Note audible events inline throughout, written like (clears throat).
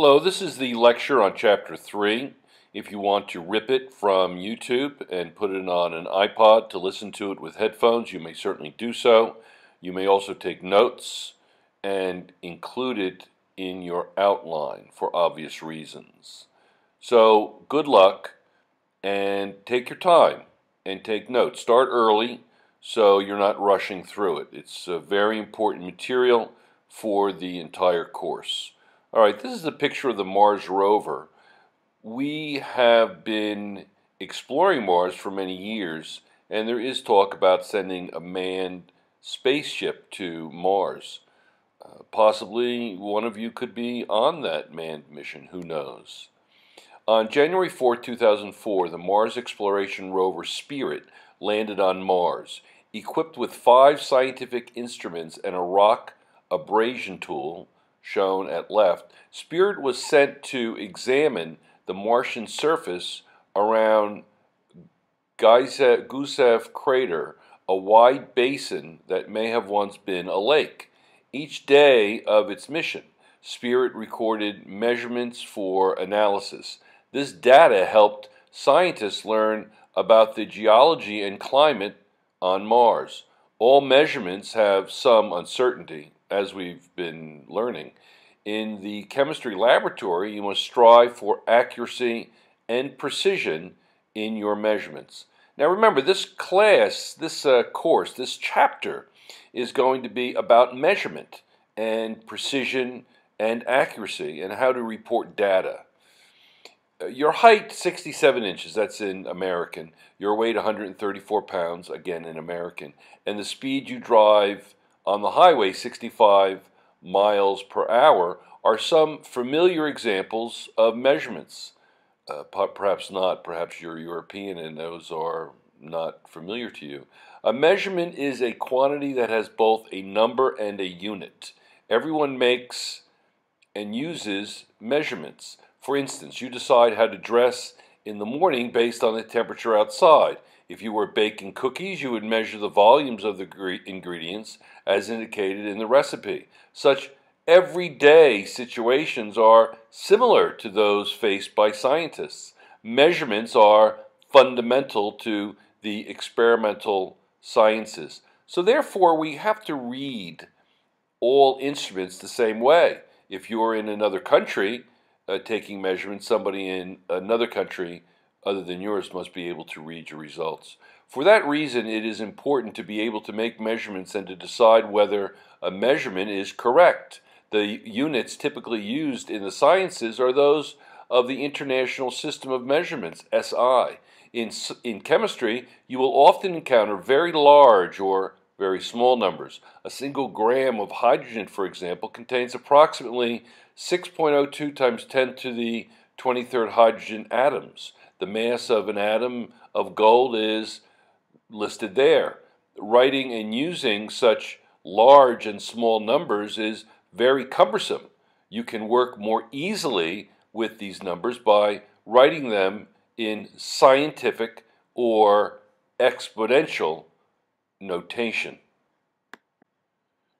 Hello, this is the lecture on Chapter 3. If you want to rip it from YouTube and put it on an iPod to listen to it with headphones, you may certainly do so. You may also take notes and include it in your outline for obvious reasons. So, good luck and take your time and take notes. Start early so you're not rushing through it. It's a very important material for the entire course. All right, this is a picture of the Mars rover. We have been exploring Mars for many years, and there is talk about sending a manned spaceship to Mars. Uh, possibly one of you could be on that manned mission, who knows? On January 4, 2004, the Mars exploration rover Spirit landed on Mars, equipped with five scientific instruments and a rock abrasion tool shown at left, Spirit was sent to examine the Martian surface around Gusev crater, a wide basin that may have once been a lake. Each day of its mission, Spirit recorded measurements for analysis. This data helped scientists learn about the geology and climate on Mars. All measurements have some uncertainty, as we've been learning. In the chemistry laboratory, you must strive for accuracy and precision in your measurements. Now remember, this class, this uh, course, this chapter is going to be about measurement and precision and accuracy and how to report data. Uh, your height, 67 inches, that's in American. Your weight, 134 pounds, again in American. And the speed you drive on the highway, 65 miles per hour, are some familiar examples of measurements. Uh, perhaps not, perhaps you're European and those are not familiar to you. A measurement is a quantity that has both a number and a unit. Everyone makes and uses measurements. For instance, you decide how to dress in the morning based on the temperature outside. If you were baking cookies, you would measure the volumes of the ingredients as indicated in the recipe. Such everyday situations are similar to those faced by scientists. Measurements are fundamental to the experimental sciences. So, therefore, we have to read all instruments the same way. If you're in another country uh, taking measurements, somebody in another country other than yours must be able to read your results. For that reason, it is important to be able to make measurements and to decide whether a measurement is correct. The units typically used in the sciences are those of the International System of Measurements, SI. In, in chemistry, you will often encounter very large or very small numbers. A single gram of hydrogen, for example, contains approximately 6.02 times 10 to the 23rd hydrogen atoms. The mass of an atom of gold is listed there. Writing and using such large and small numbers is very cumbersome. You can work more easily with these numbers by writing them in scientific or exponential notation.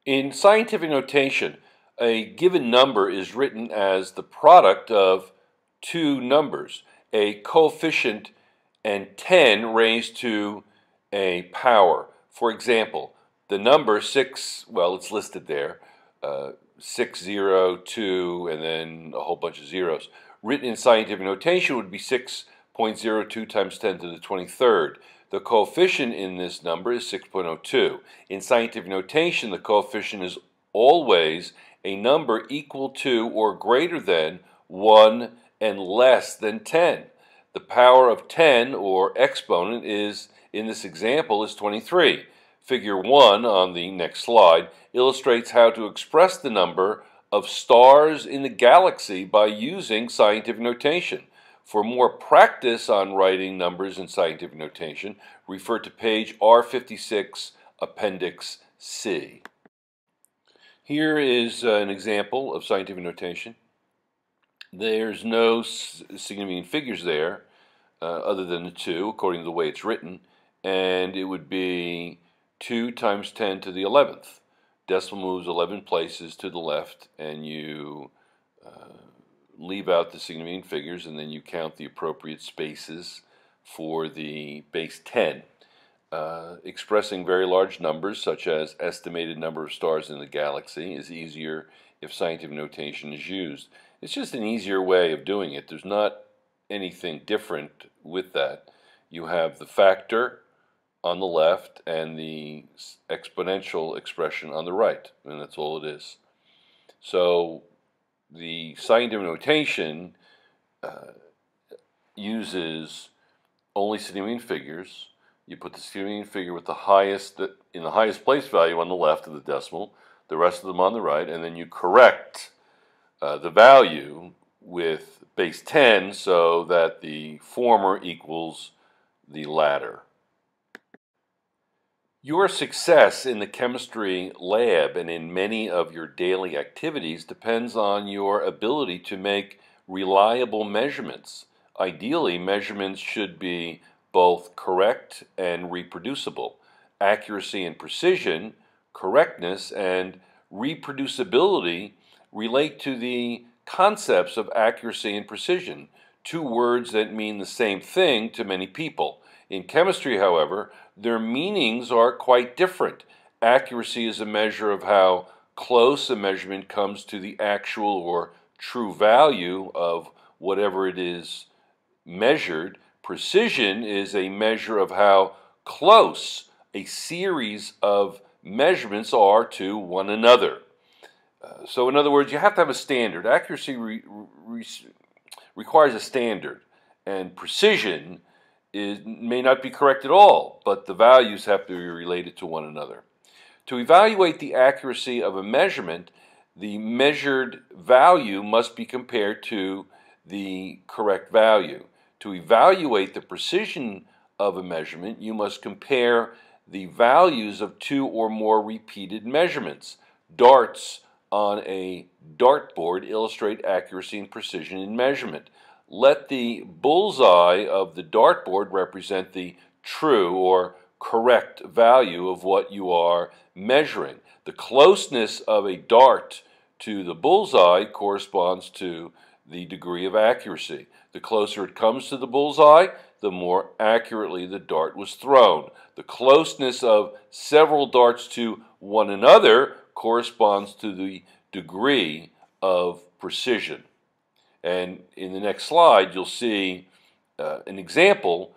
In scientific notation, a given number is written as the product of two numbers, a coefficient and 10 raised to a power. For example, the number 6, well, it's listed there, uh, 602, and then a whole bunch of zeros. Written in scientific notation would be 6.02 times 10 to the 23rd. The coefficient in this number is 6.02. In scientific notation, the coefficient is always a number equal to or greater than 1 and less than 10. The power of 10, or exponent, is in this example is 23. Figure 1 on the next slide illustrates how to express the number of stars in the galaxy by using scientific notation. For more practice on writing numbers in scientific notation, refer to page R56, Appendix C. Here is uh, an example of scientific notation. There's no significant figures there uh, other than the 2, according to the way it's written, and it would be 2 times 10 to the 11th. Decimal moves 11 places to the left, and you uh, leave out the significant figures and then you count the appropriate spaces for the base 10. Uh, expressing very large numbers, such as estimated number of stars in the galaxy, is easier if scientific notation is used. It's just an easier way of doing it. There's not anything different with that. You have the factor on the left and the exponential expression on the right, and that's all it is. So the scientific notation uh, uses only significant figures. You put the significant figure with the highest in the highest place value on the left of the decimal, the rest of them on the right, and then you correct uh, the value with base 10 so that the former equals the latter. Your success in the chemistry lab and in many of your daily activities depends on your ability to make reliable measurements. Ideally, measurements should be both correct and reproducible. Accuracy and precision, correctness, and reproducibility relate to the concepts of accuracy and precision, two words that mean the same thing to many people. In chemistry, however, their meanings are quite different. Accuracy is a measure of how close a measurement comes to the actual or true value of whatever it is measured. Precision is a measure of how close a series of measurements are to one another. So, in other words, you have to have a standard. Accuracy re re requires a standard, and precision is, may not be correct at all, but the values have to be related to one another. To evaluate the accuracy of a measurement, the measured value must be compared to the correct value. To evaluate the precision of a measurement, you must compare the values of two or more repeated measurements. Darts on a dartboard illustrate accuracy and precision in measurement let the bullseye of the dartboard represent the true or correct value of what you are measuring. The closeness of a dart to the bullseye corresponds to the degree of accuracy. The closer it comes to the bullseye, the more accurately the dart was thrown. The closeness of several darts to one another corresponds to the degree of precision. And in the next slide, you'll see uh, an example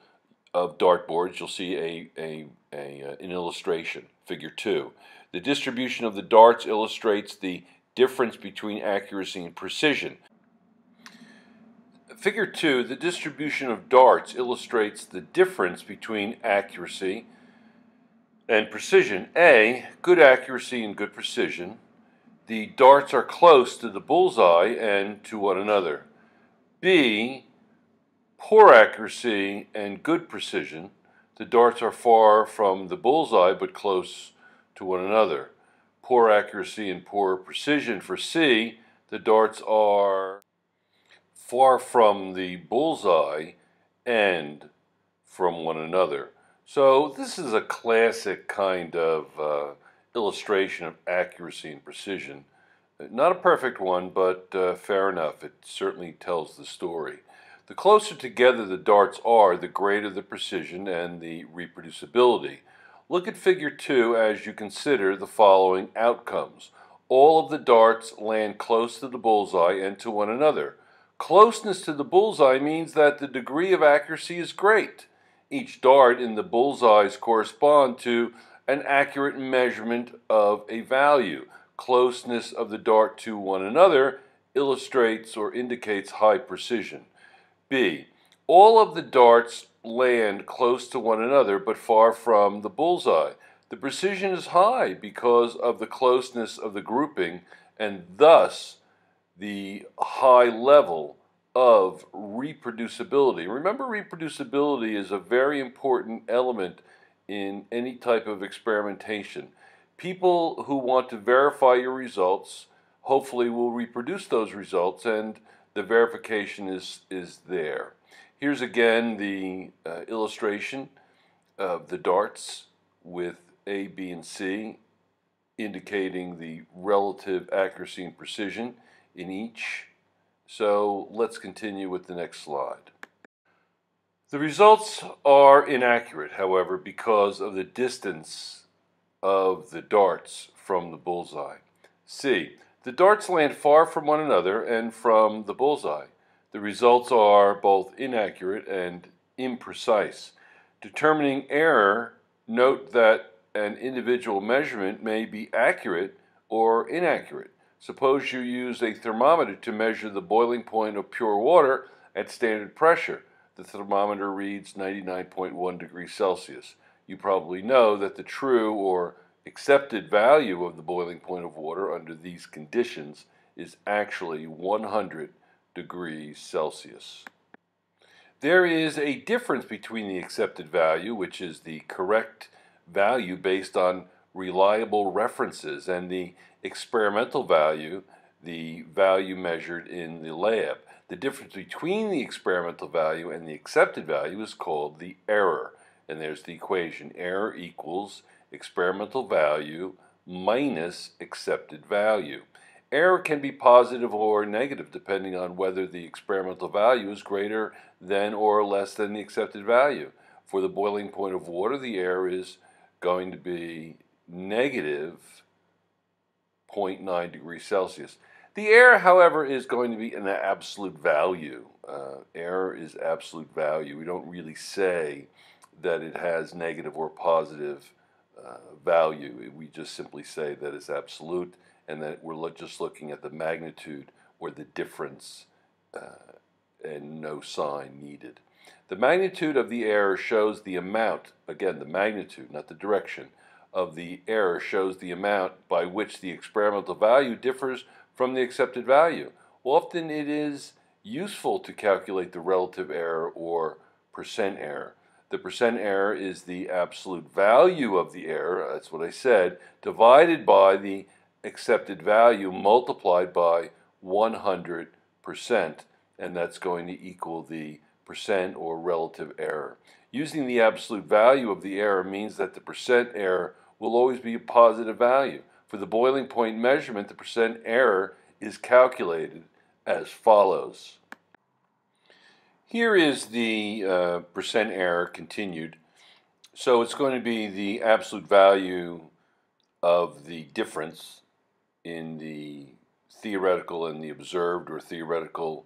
of dartboards. You'll see a, a, a, uh, an illustration, figure two. The distribution of the darts illustrates the difference between accuracy and precision. Figure 2, the distribution of darts illustrates the difference between accuracy and precision. A, good accuracy and good precision the darts are close to the bullseye and to one another. B, poor accuracy and good precision. The darts are far from the bullseye but close to one another. Poor accuracy and poor precision for C. The darts are far from the bullseye and from one another. So this is a classic kind of uh, illustration of accuracy and precision. Not a perfect one, but uh, fair enough. It certainly tells the story. The closer together the darts are, the greater the precision and the reproducibility. Look at figure 2 as you consider the following outcomes. All of the darts land close to the bullseye and to one another. Closeness to the bullseye means that the degree of accuracy is great. Each dart in the bullseyes correspond to an accurate measurement of a value. Closeness of the dart to one another illustrates or indicates high precision. B. All of the darts land close to one another but far from the bullseye. The precision is high because of the closeness of the grouping and thus the high level of reproducibility. Remember, reproducibility is a very important element in any type of experimentation. People who want to verify your results hopefully will reproduce those results and the verification is, is there. Here's again the uh, illustration of the darts with A, B, and C indicating the relative accuracy and precision in each So let's continue with the next slide. The results are inaccurate, however, because of the distance of the darts from the bullseye. C. The darts land far from one another and from the bullseye. The results are both inaccurate and imprecise. Determining error, note that an individual measurement may be accurate or inaccurate. Suppose you use a thermometer to measure the boiling point of pure water at standard pressure the thermometer reads 99.1 degrees Celsius. You probably know that the true or accepted value of the boiling point of water under these conditions is actually 100 degrees Celsius. There is a difference between the accepted value, which is the correct value based on reliable references, and the experimental value, the value measured in the lab. The difference between the experimental value and the accepted value is called the error. And there's the equation. Error equals experimental value minus accepted value. Error can be positive or negative depending on whether the experimental value is greater than or less than the accepted value. For the boiling point of water, the error is going to be negative 0.9 degrees Celsius. The error, however, is going to be an absolute value. Uh, error is absolute value. We don't really say that it has negative or positive uh, value. We just simply say that it's absolute and that we're just looking at the magnitude or the difference uh, and no sign needed. The magnitude of the error shows the amount, again, the magnitude, not the direction, of the error shows the amount by which the experimental value differs from the accepted value. Often it is useful to calculate the relative error or percent error. The percent error is the absolute value of the error, that's what I said, divided by the accepted value multiplied by 100%, and that's going to equal the percent or relative error. Using the absolute value of the error means that the percent error will always be a positive value. For the boiling point measurement, the percent error is calculated as follows. Here is the uh, percent error continued. So it's going to be the absolute value of the difference in the theoretical and the observed or theoretical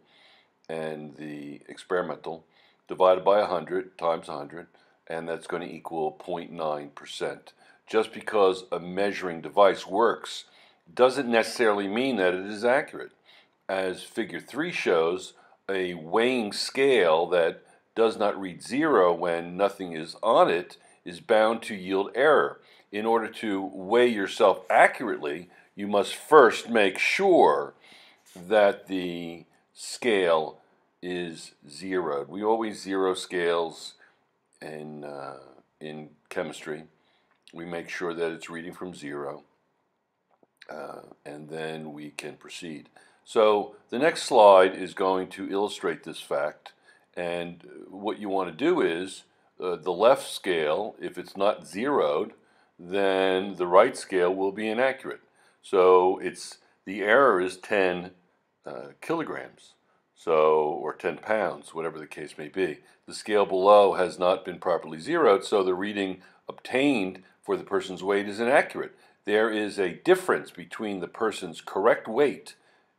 and the experimental divided by 100 times 100 and that's going to equal 0.9% just because a measuring device works doesn't necessarily mean that it is accurate. As figure 3 shows, a weighing scale that does not read zero when nothing is on it is bound to yield error. In order to weigh yourself accurately, you must first make sure that the scale is zeroed. We always zero scales in, uh, in chemistry we make sure that it's reading from zero, uh, and then we can proceed. So the next slide is going to illustrate this fact, and what you want to do is uh, the left scale, if it's not zeroed, then the right scale will be inaccurate. So it's the error is 10 uh, kilograms, so or 10 pounds, whatever the case may be. The scale below has not been properly zeroed, so the reading obtained for the person's weight is inaccurate. There is a difference between the person's correct weight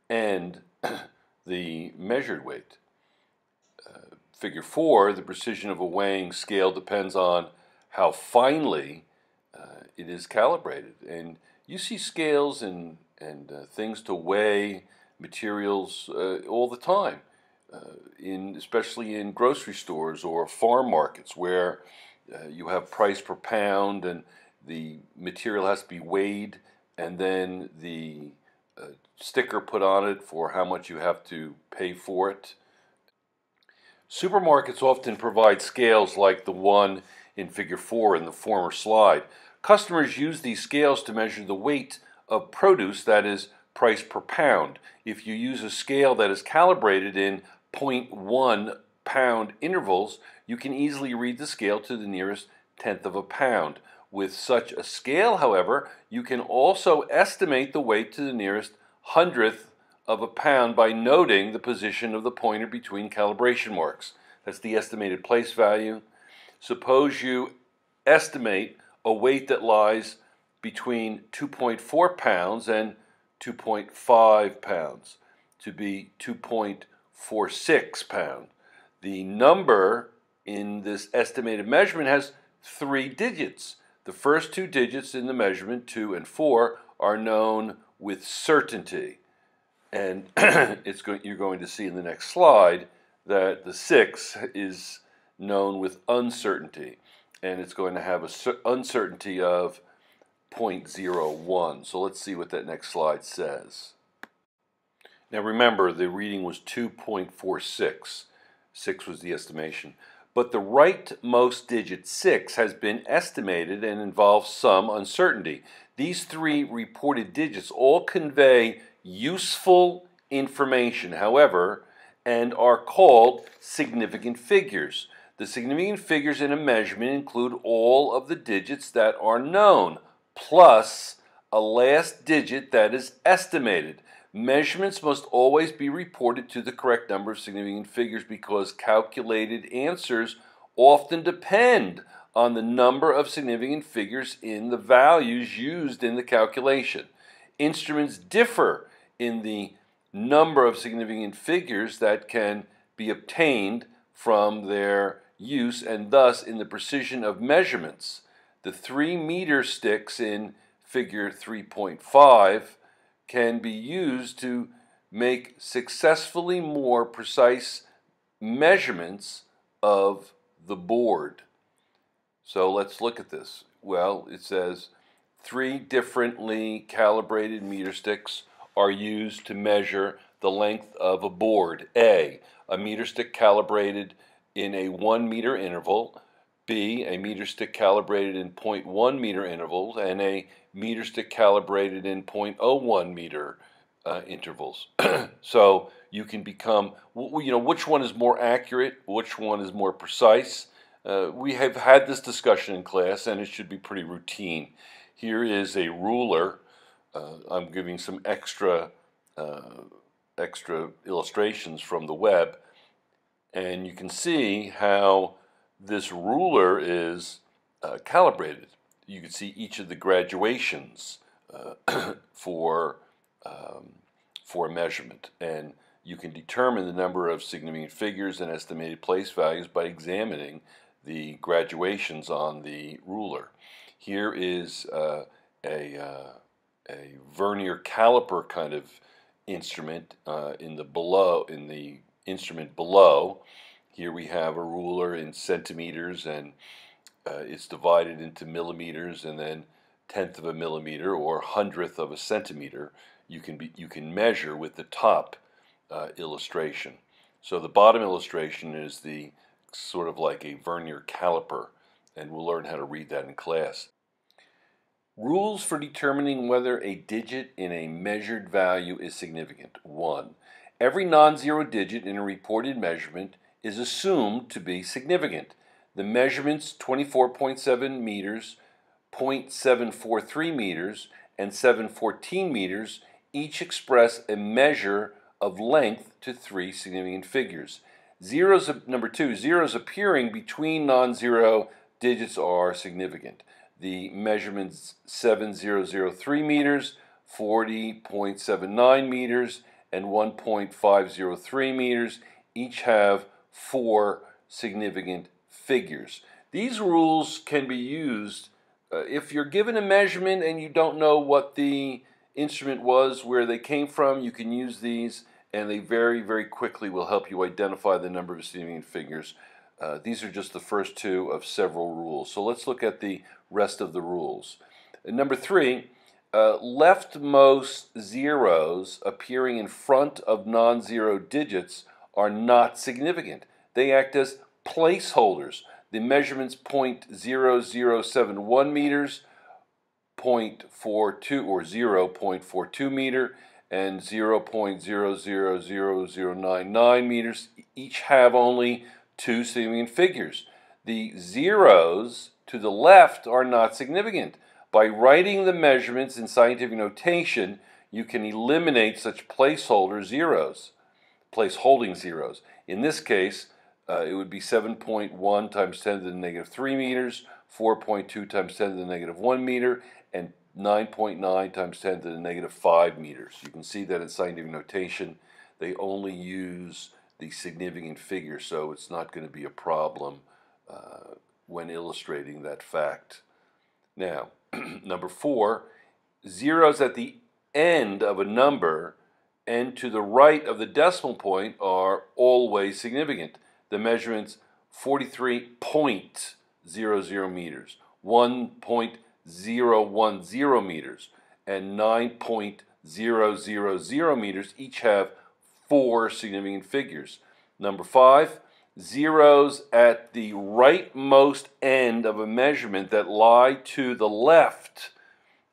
and (clears throat) the measured weight. Uh, figure 4, the precision of a weighing scale depends on how finely uh, it is calibrated. And you see scales and, and uh, things to weigh materials uh, all the time, uh, in, especially in grocery stores or farm markets where uh, you have price per pound and the material has to be weighed and then the uh, sticker put on it for how much you have to pay for it. Supermarkets often provide scales like the one in figure 4 in the former slide. Customers use these scales to measure the weight of produce that is price per pound. If you use a scale that is calibrated in 0.1 pound intervals, you can easily read the scale to the nearest tenth of a pound. With such a scale, however, you can also estimate the weight to the nearest hundredth of a pound by noting the position of the pointer between calibration marks. That's the estimated place value. Suppose you estimate a weight that lies between 2.4 pounds and 2.5 pounds to be 2.46 pounds. The number in this estimated measurement has three digits. The first two digits in the measurement, 2 and 4, are known with certainty. And (clears throat) it's going, you're going to see in the next slide that the 6 is known with uncertainty. And it's going to have an uncertainty of 0.01. So let's see what that next slide says. Now remember, the reading was 2.46. 6 was the estimation. But the rightmost digit 6 has been estimated and involves some uncertainty. These three reported digits all convey useful information, however, and are called significant figures. The significant figures in a measurement include all of the digits that are known, plus a last digit that is estimated. Measurements must always be reported to the correct number of significant figures because calculated answers often depend on the number of significant figures in the values used in the calculation. Instruments differ in the number of significant figures that can be obtained from their use and thus in the precision of measurements. The 3 meter sticks in figure 3.5 can be used to make successfully more precise measurements of the board. So let's look at this. Well, it says three differently calibrated meter sticks are used to measure the length of a board. A, a meter stick calibrated in a 1 meter interval. B, a meter stick calibrated in 0.1 meter intervals, and a meter stick calibrated in 0.01 meter uh, intervals. (clears throat) so you can become, you know, which one is more accurate, which one is more precise. Uh, we have had this discussion in class, and it should be pretty routine. Here is a ruler. Uh, I'm giving some extra, uh, extra illustrations from the web, and you can see how this ruler is uh, calibrated you can see each of the graduations uh, (clears throat) for um, for measurement, and you can determine the number of significant figures and estimated place values by examining the graduations on the ruler. Here is uh, a uh, a vernier caliper kind of instrument uh, in the below in the instrument below. Here we have a ruler in centimeters and uh, it's divided into millimeters and then tenth of a millimeter or hundredth of a centimeter you can be you can measure with the top uh, illustration. So the bottom illustration is the sort of like a vernier caliper, and we'll learn how to read that in class. Rules for determining whether a digit in a measured value is significant. 1. Every non-zero digit in a reported measurement is assumed to be significant. The measurements 24.7 meters, 0.743 meters, and 714 meters each express a measure of length to three significant figures. Zeros, number two, zeros appearing between non-zero digits are significant. The measurements 7003 meters, 40.79 meters, and 1.503 meters each have four significant figures. These rules can be used uh, if you're given a measurement and you don't know what the instrument was, where they came from, you can use these and they very, very quickly will help you identify the number of significant figures. Uh, these are just the first two of several rules. So let's look at the rest of the rules. And number three, uh, leftmost zeros appearing in front of non-zero digits are not significant. They act as placeholders. The measurements 0.0071 meters, 0.42 or 0.42 meter, and 0.000099 meters each have only two significant figures. The zeros to the left are not significant. By writing the measurements in scientific notation, you can eliminate such placeholder zeros, place holding zeros. In this case, uh, it would be 7.1 times 10 to the negative 3 meters, 4.2 times 10 to the negative 1 meter, and 9.9 times 10 to the negative 5 meters. You can see that in scientific notation, they only use the significant figure, so it's not going to be a problem uh, when illustrating that fact. Now, (clears throat) number four, zeros at the end of a number and to the right of the decimal point are always significant. The measurements 43.00 meters, 1.010 meters, and 9.000 meters each have four significant figures. Number five, zeros at the rightmost end of a measurement that lie to the left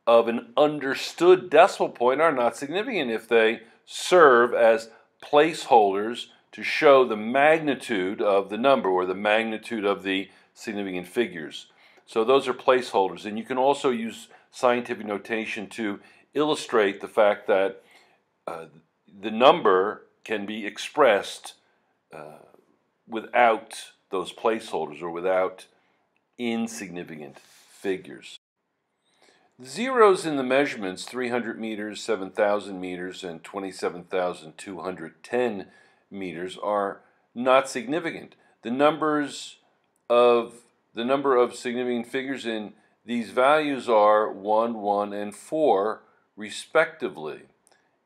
of an understood decimal point are not significant if they serve as placeholders to show the magnitude of the number or the magnitude of the significant figures. So those are placeholders. And you can also use scientific notation to illustrate the fact that uh, the number can be expressed uh, without those placeholders or without insignificant figures. Zeros in the measurements 300 meters, 7,000 meters, and 27,210 meters are not significant. The numbers of the number of significant figures in these values are 1, 1, and 4 respectively.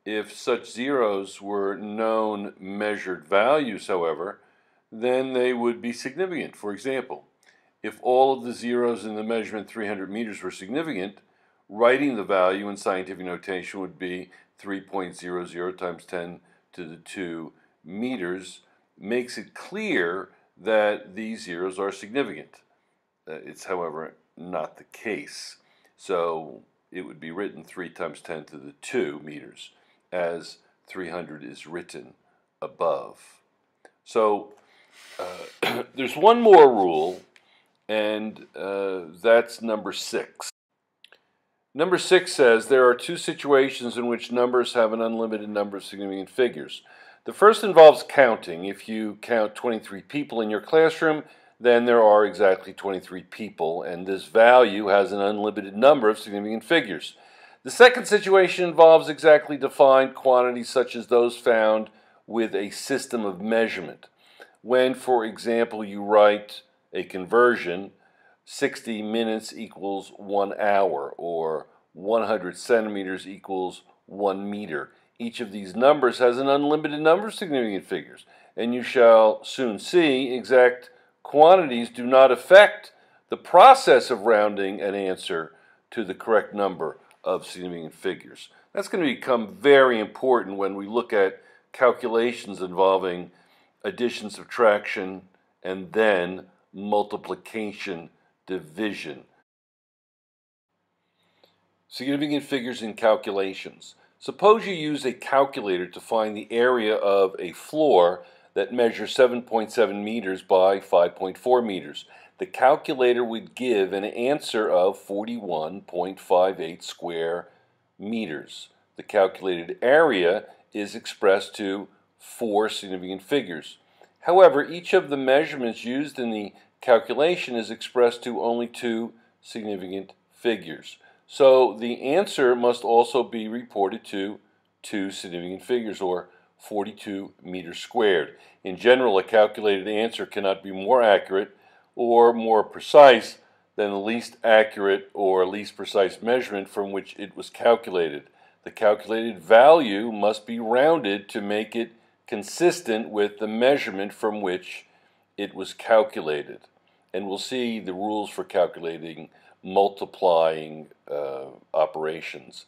If such zeros were known measured values, however, then they would be significant. For example, if all of the zeros in the measurement 300 meters were significant, writing the value in scientific notation would be 3.00 times 10 to the 2 meters, makes it clear that these zeros are significant. Uh, it's, however, not the case. So it would be written 3 times 10 to the 2 meters as 300 is written above. So uh, (clears throat) there's one more rule, and uh, that's number six. Number six says there are two situations in which numbers have an unlimited number of significant figures. The first involves counting. If you count 23 people in your classroom, then there are exactly 23 people, and this value has an unlimited number of significant figures. The second situation involves exactly defined quantities such as those found with a system of measurement. When, for example, you write a conversion, 60 minutes equals one hour, or 100 centimeters equals one meter. Each of these numbers has an unlimited number of significant figures, and you shall soon see exact quantities do not affect the process of rounding an answer to the correct number of significant figures. That's going to become very important when we look at calculations involving addition, subtraction, and then multiplication, division. Significant figures in calculations. Suppose you use a calculator to find the area of a floor that measures 7.7 meters by 5.4 meters the calculator would give an answer of 41.58 square meters. The calculated area is expressed to four significant figures. However, each of the measurements used in the calculation is expressed to only two significant figures. So the answer must also be reported to two significant figures, or 42 meters squared. In general, a calculated answer cannot be more accurate or more precise than the least accurate or least precise measurement from which it was calculated. The calculated value must be rounded to make it consistent with the measurement from which it was calculated. And we'll see the rules for calculating multiplying uh, operations.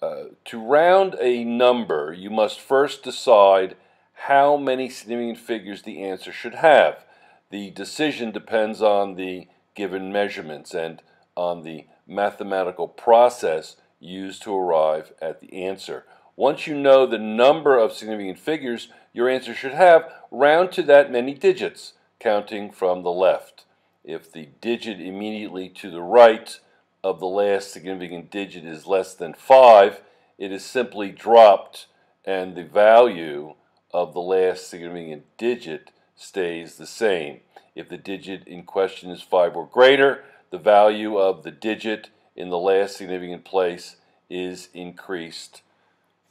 Uh, to round a number, you must first decide how many significant figures the answer should have the decision depends on the given measurements and on the mathematical process used to arrive at the answer. Once you know the number of significant figures your answer should have, round to that many digits, counting from the left. If the digit immediately to the right of the last significant digit is less than 5, it is simply dropped and the value of the last significant digit stays the same. If the digit in question is 5 or greater, the value of the digit in the last significant place is increased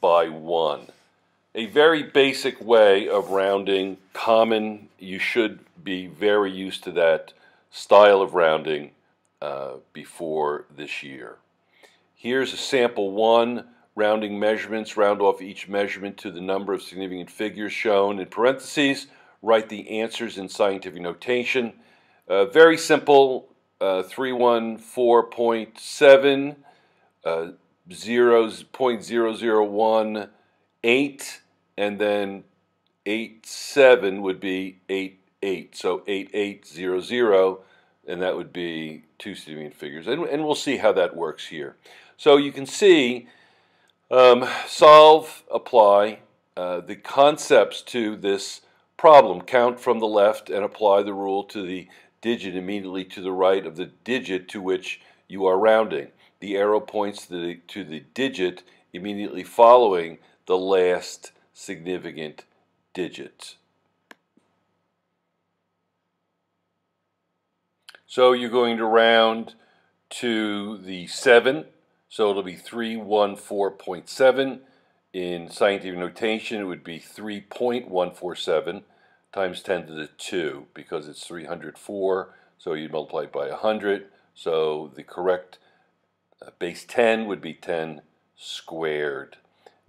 by 1 a very basic way of rounding, common, you should be very used to that style of rounding uh, before this year. Here's a sample one, rounding measurements, round off each measurement to the number of significant figures shown in parentheses, write the answers in scientific notation. Uh, very simple, uh, 314.7, 0.001, uh, eight, and then eight seven would be eight eight. So eight eight zero zero, and that would be two significant figures. And, and we'll see how that works here. So you can see um, solve, apply uh, the concepts to this problem. Count from the left and apply the rule to the digit immediately to the right of the digit to which you are rounding. The arrow points to the, to the digit immediately following the last significant digit. So you're going to round to the 7 so it'll be 314.7. In scientific notation, it would be 3.147 times 10 to the 2 because it's 304. So you'd multiply it by 100. So the correct uh, base 10 would be 10 squared.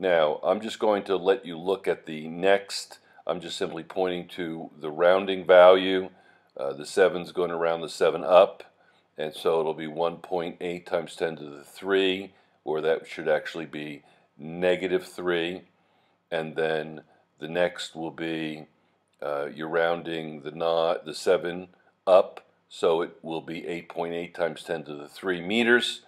Now, I'm just going to let you look at the next. I'm just simply pointing to the rounding value. Uh, the 7's going to round the 7 up and so it'll be 1.8 times 10 to the 3, or that should actually be negative 3, and then the next will be uh, you're rounding the not the 7 up, so it will be 8.8 times 10 to the 3 meters,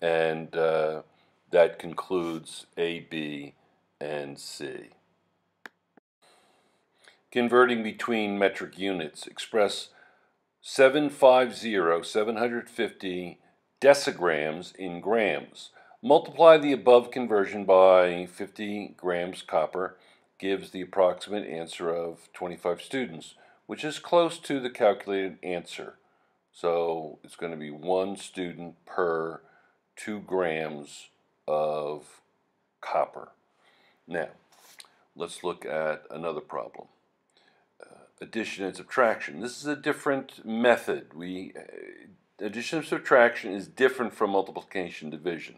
and uh, that concludes A, B, and C. Converting between metric units. Express 750, 750 decigrams in grams. Multiply the above conversion by 50 grams copper gives the approximate answer of 25 students, which is close to the calculated answer. So it's going to be one student per two grams of copper. Now, let's look at another problem addition and subtraction. This is a different method. We uh, addition and subtraction is different from multiplication division.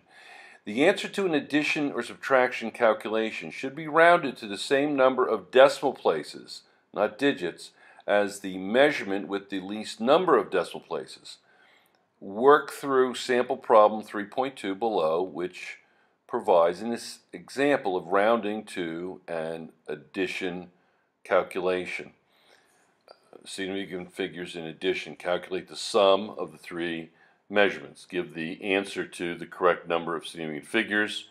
The answer to an addition or subtraction calculation should be rounded to the same number of decimal places, not digits, as the measurement with the least number of decimal places. Work through sample problem 3.2 below, which provides an example of rounding to an addition calculation significant figures in addition. Calculate the sum of the three measurements. Give the answer to the correct number of significant figures.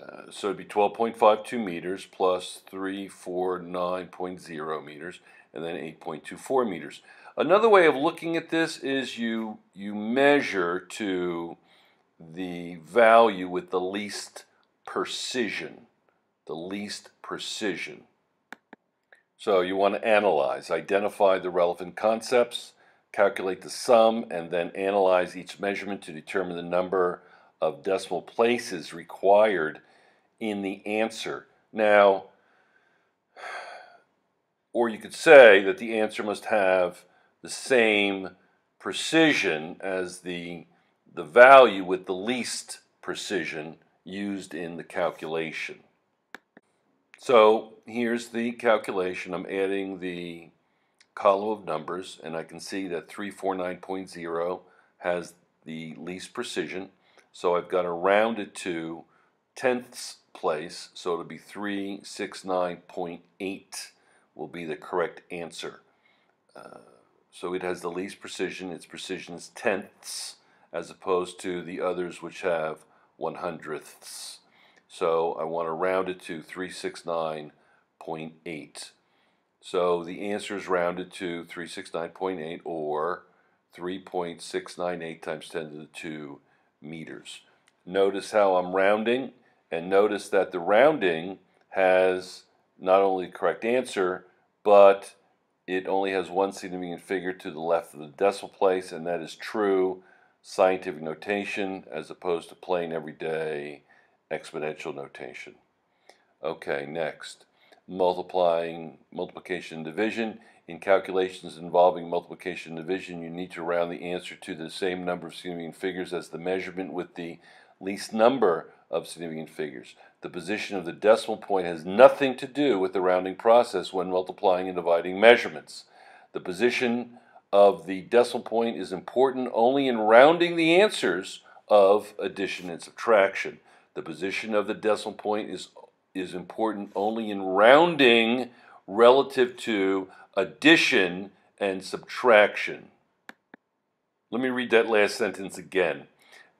Uh, so it'd be 12.52 meters plus 349.0 meters and then 8.24 meters. Another way of looking at this is you, you measure to the value with the least precision. The least precision. So you want to analyze, identify the relevant concepts, calculate the sum, and then analyze each measurement to determine the number of decimal places required in the answer. Now, or you could say that the answer must have the same precision as the, the value with the least precision used in the calculation. So here's the calculation. I'm adding the column of numbers, and I can see that 349.0 has the least precision. So I've got to round it to tenths place, so it'll be 369.8 will be the correct answer. Uh, so it has the least precision. Its precision is tenths, as opposed to the others which have one hundredths. So I want to round it to 369.8. So the answer is rounded to 369.8 or 3.698 times 10 to the 2 meters. Notice how I'm rounding And notice that the rounding has not only the correct answer, but it only has one significant figure to the left of the decimal place, and that is true scientific notation as opposed to plain everyday exponential notation. Okay, next. Multiplying, multiplication and division. In calculations involving multiplication and division, you need to round the answer to the same number of significant figures as the measurement with the least number of significant figures. The position of the decimal point has nothing to do with the rounding process when multiplying and dividing measurements. The position of the decimal point is important only in rounding the answers of addition and subtraction. The position of the decimal point is, is important only in rounding relative to addition and subtraction. Let me read that last sentence again.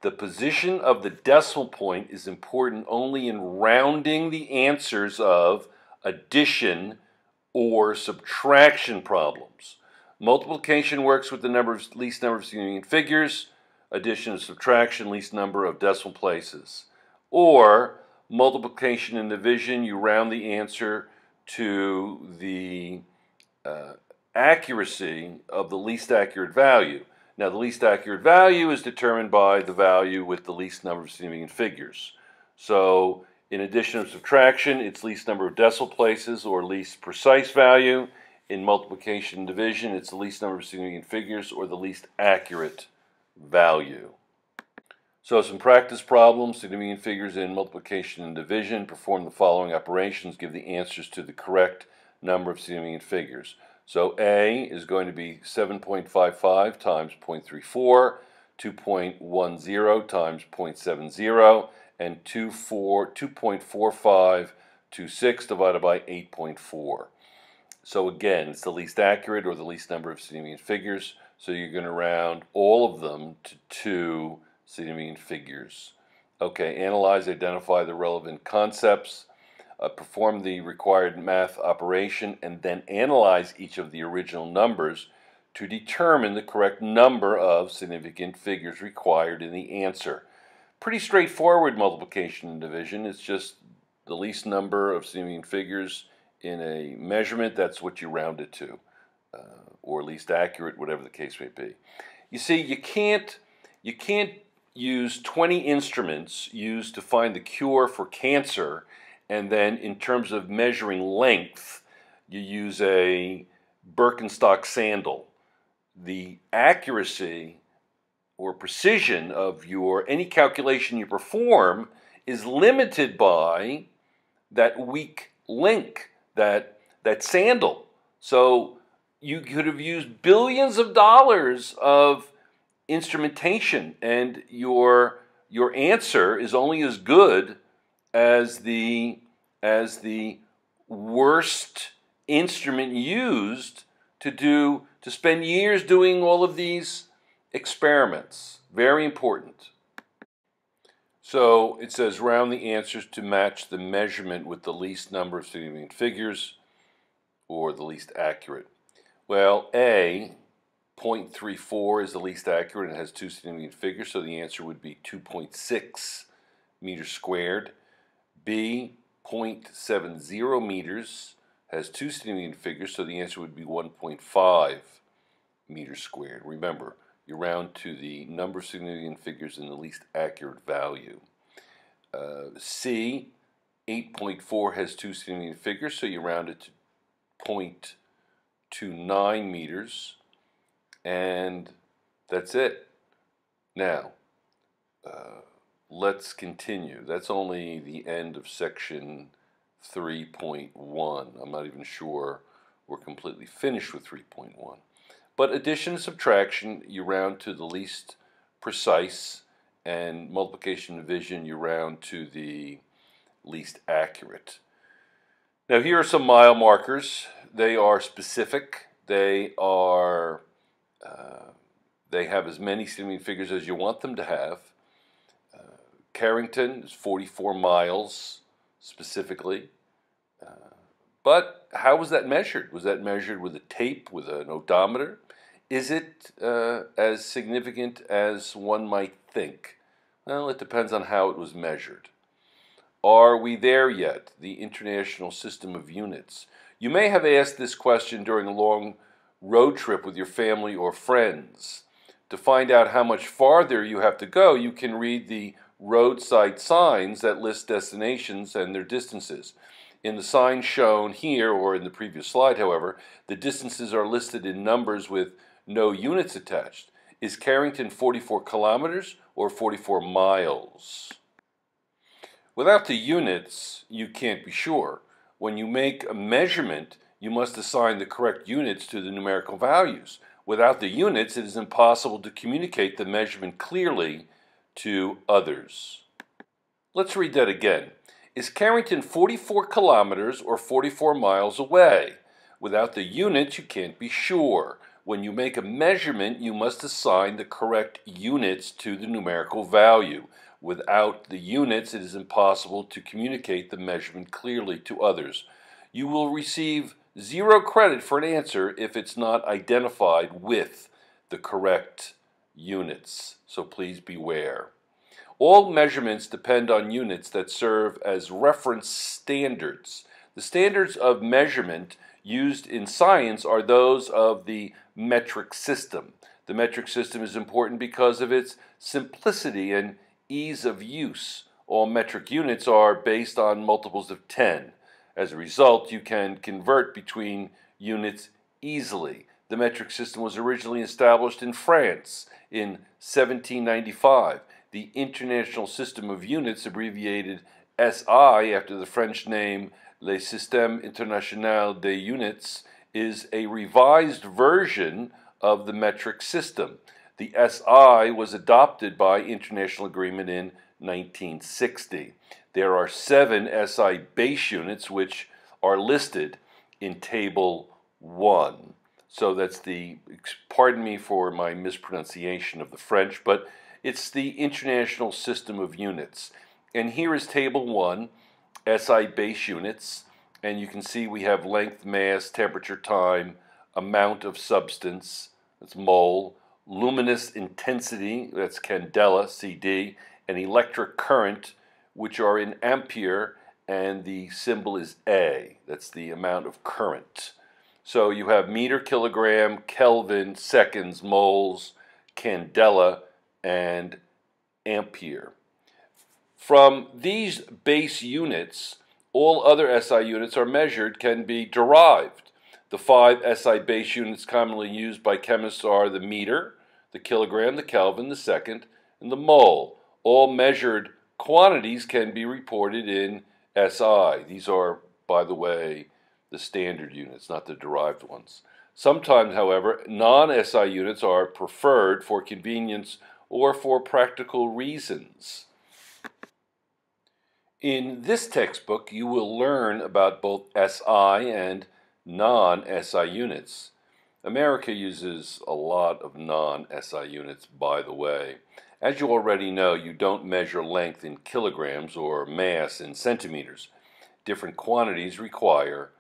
The position of the decimal point is important only in rounding the answers of addition or subtraction problems. Multiplication works with the number of, least number of significant figures, addition and subtraction, least number of decimal places. Or multiplication and division, you round the answer to the uh, accuracy of the least accurate value. Now, the least accurate value is determined by the value with the least number of significant figures. So, in addition to subtraction, it's least number of decimal places or least precise value in multiplication and division, it's the least number of significant figures or the least accurate value. So some practice problems, significant figures in multiplication and division, perform the following operations, give the answers to the correct number of significant figures. So A is going to be 7.55 times 0.34, 2.10 times 0.70, and 2.4526 divided by 8.4. So again, it's the least accurate or the least number of significant figures. So you're going to round all of them to two significant figures. Okay, analyze, identify the relevant concepts, uh, perform the required math operation, and then analyze each of the original numbers to determine the correct number of significant figures required in the answer. Pretty straightforward multiplication and division. It's just the least number of significant figures in a measurement, that's what you round it to, uh, or least accurate, whatever the case may be. You see, you can't you can't use 20 instruments used to find the cure for cancer, and then in terms of measuring length, you use a Birkenstock sandal. The accuracy or precision of your any calculation you perform is limited by that weak link that that sandal. So you could have used billions of dollars of instrumentation, and your your answer is only as good as the as the worst instrument used to do to spend years doing all of these experiments. Very important. So it says round the answers to match the measurement with the least number of significant figures or the least accurate. Well, A, 0.34 is the least accurate and has two significant figures, so the answer would be 2.6 meters squared. B, 0.70 meters has two significant figures, so the answer would be 1.5 meters squared. Remember, you round to the number of significant figures in the least accurate value. Uh, C, 8.4 has two significant figures, so you round it to 0.29 meters, and that's it. Now, uh, let's continue. That's only the end of section 3.1. I'm not even sure we're completely finished with 3.1. But addition and subtraction, you round to the least precise, and multiplication and division, you round to the least accurate. Now here are some mile markers. They are specific. They are uh, they have as many significant figures as you want them to have. Carrington is 44 miles specifically. Uh, but how was that measured? Was that measured with a tape, with an odometer? Is it uh, as significant as one might think? Well, it depends on how it was measured. Are we there yet? The International System of Units. You may have asked this question during a long road trip with your family or friends. To find out how much farther you have to go, you can read the roadside signs that list destinations and their distances. In the sign shown here, or in the previous slide, however, the distances are listed in numbers with no units attached. Is Carrington 44 kilometers or 44 miles? Without the units, you can't be sure. When you make a measurement, you must assign the correct units to the numerical values. Without the units, it is impossible to communicate the measurement clearly to others. Let's read that again. Is Carrington 44 kilometers or 44 miles away? Without the units, you can't be sure. When you make a measurement, you must assign the correct units to the numerical value. Without the units, it is impossible to communicate the measurement clearly to others. You will receive zero credit for an answer if it's not identified with the correct units. So please beware. All measurements depend on units that serve as reference standards. The standards of measurement used in science are those of the metric system. The metric system is important because of its simplicity and ease of use. All metric units are based on multiples of 10. As a result, you can convert between units easily. The metric system was originally established in France in 1795 the International System of Units, abbreviated SI after the French name Le Système International des Units, is a revised version of the metric system. The SI was adopted by international agreement in 1960. There are seven SI base units which are listed in Table 1. So that's the, pardon me for my mispronunciation of the French, but it's the International System of Units. And here is Table 1, SI base units. And you can see we have length, mass, temperature, time, amount of substance, that's mole, luminous intensity, that's candela, CD, and electric current, which are in ampere, and the symbol is A, that's the amount of current. So you have meter, kilogram, Kelvin, seconds, moles, candela, and ampere. From these base units, all other SI units are measured can be derived. The five SI base units commonly used by chemists are the meter, the kilogram, the Kelvin, the second, and the mole. All measured quantities can be reported in SI. These are, by the way, the standard units, not the derived ones. Sometimes, however, non-SI units are preferred for convenience or for practical reasons. In this textbook, you will learn about both SI and non-SI units. America uses a lot of non-SI units, by the way. As you already know, you don't measure length in kilograms or mass in centimeters. Different quantities require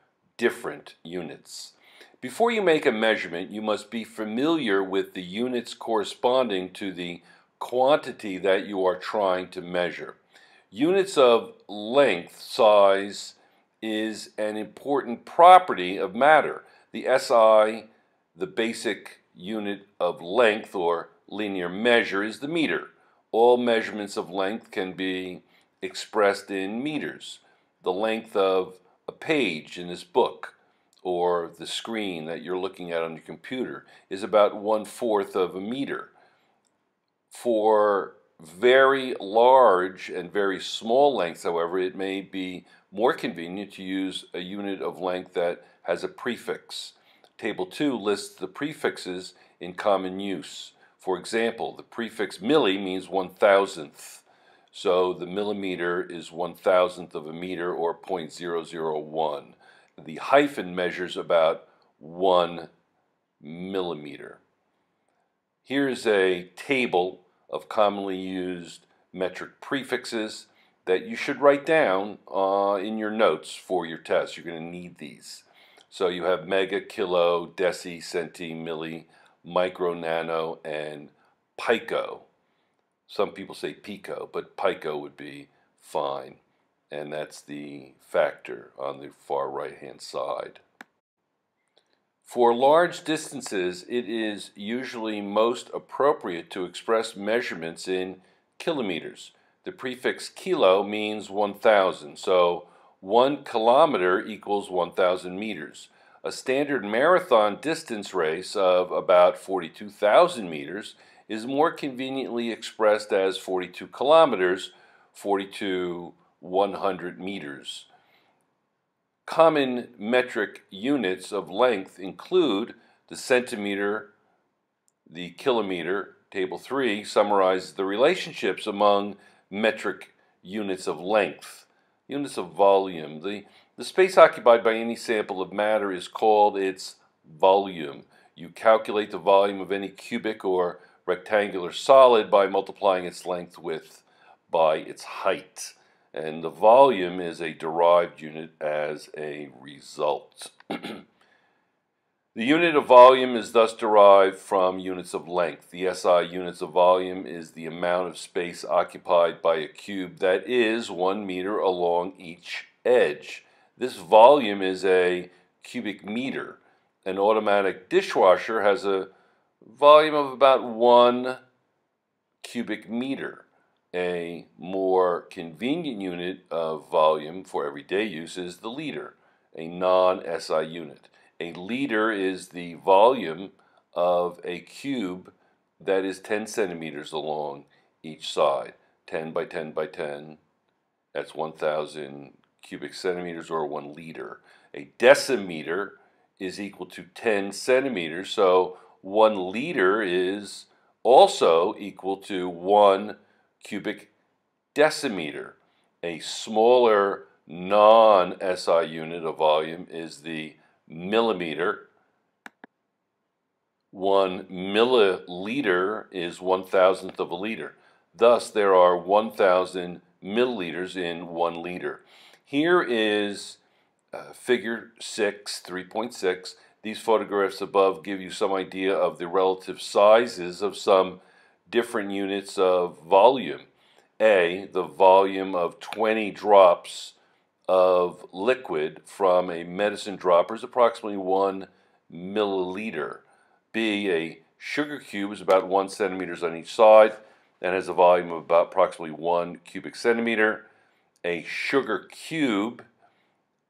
different units. Before you make a measurement, you must be familiar with the units corresponding to the quantity that you are trying to measure. Units of length, size, is an important property of matter. The SI, the basic unit of length or linear measure, is the meter. All measurements of length can be expressed in meters. The length of a page in this book or the screen that you're looking at on your computer is about one fourth of a meter. For very large and very small lengths, however, it may be more convenient to use a unit of length that has a prefix. Table 2 lists the prefixes in common use. For example, the prefix milli means one thousandth. So the millimeter is one thousandth of a meter or 0.001 the hyphen measures about one millimeter. Here's a table of commonly used metric prefixes that you should write down uh, in your notes for your test. You're going to need these. So you have mega, kilo, deci, centi, milli, micro, nano, and pico. Some people say pico, but pico would be fine. and that's the factor on the far right hand side. For large distances, it is usually most appropriate to express measurements in kilometers. The prefix kilo means 1,000, so 1 kilometer equals 1,000 meters. A standard marathon distance race of about 42,000 meters is more conveniently expressed as 42 kilometers, 42 100 meters. Common metric units of length include the centimeter, the kilometer. Table 3 summarizes the relationships among metric units of length. Units of volume. The, the space occupied by any sample of matter is called its volume. You calculate the volume of any cubic or rectangular solid by multiplying its length with by its height and the volume is a derived unit as a result. (clears throat) the unit of volume is thus derived from units of length. The SI units of volume is the amount of space occupied by a cube that is one meter along each edge. This volume is a cubic meter. An automatic dishwasher has a volume of about one cubic meter. A more convenient unit of volume for everyday use is the liter, a non-SI unit. A liter is the volume of a cube that is 10 centimeters along each side. 10 by 10 by 10, that's 1,000 cubic centimeters or 1 liter. A decimeter is equal to 10 centimeters, so 1 liter is also equal to 1 cubic decimeter. A smaller non-SI unit of volume is the millimeter. One milliliter is one thousandth of a liter. Thus, there are 1,000 milliliters in one liter. Here is uh, figure 6, 3.6. These photographs above give you some idea of the relative sizes of some different units of volume. A, the volume of 20 drops of liquid from a medicine dropper is approximately 1 milliliter. B, a sugar cube is about 1 centimeters on each side and has a volume of about approximately 1 cubic centimeter. A sugar cube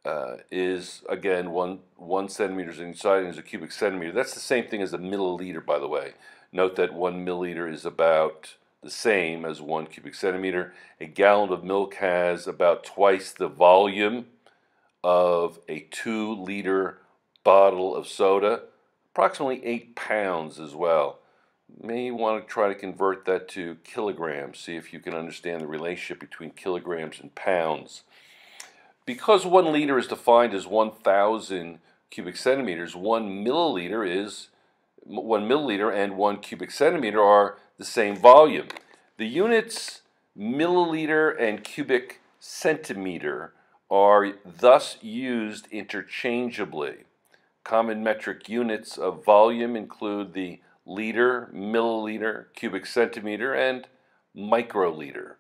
uh, is, again, 1, one centimeters on each side and is a cubic centimeter. That's the same thing as a milliliter, by the way. Note that one milliliter is about the same as one cubic centimeter. A gallon of milk has about twice the volume of a two liter bottle of soda, approximately eight pounds as well. May want to try to convert that to kilograms, see if you can understand the relationship between kilograms and pounds. Because one liter is defined as 1,000 cubic centimeters, one milliliter is one milliliter and one cubic centimeter are the same volume. The units milliliter and cubic centimeter are thus used interchangeably. Common metric units of volume include the liter, milliliter, cubic centimeter, and microliter.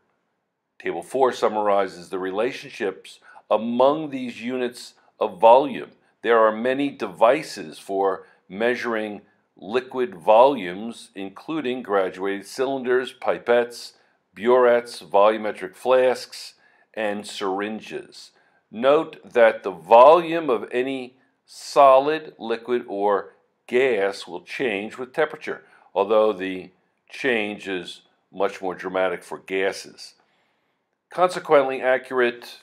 Table 4 summarizes the relationships among these units of volume. There are many devices for measuring liquid volumes, including graduated cylinders, pipettes, burettes, volumetric flasks, and syringes. Note that the volume of any solid, liquid, or gas will change with temperature, although the change is much more dramatic for gases. Consequently, accurate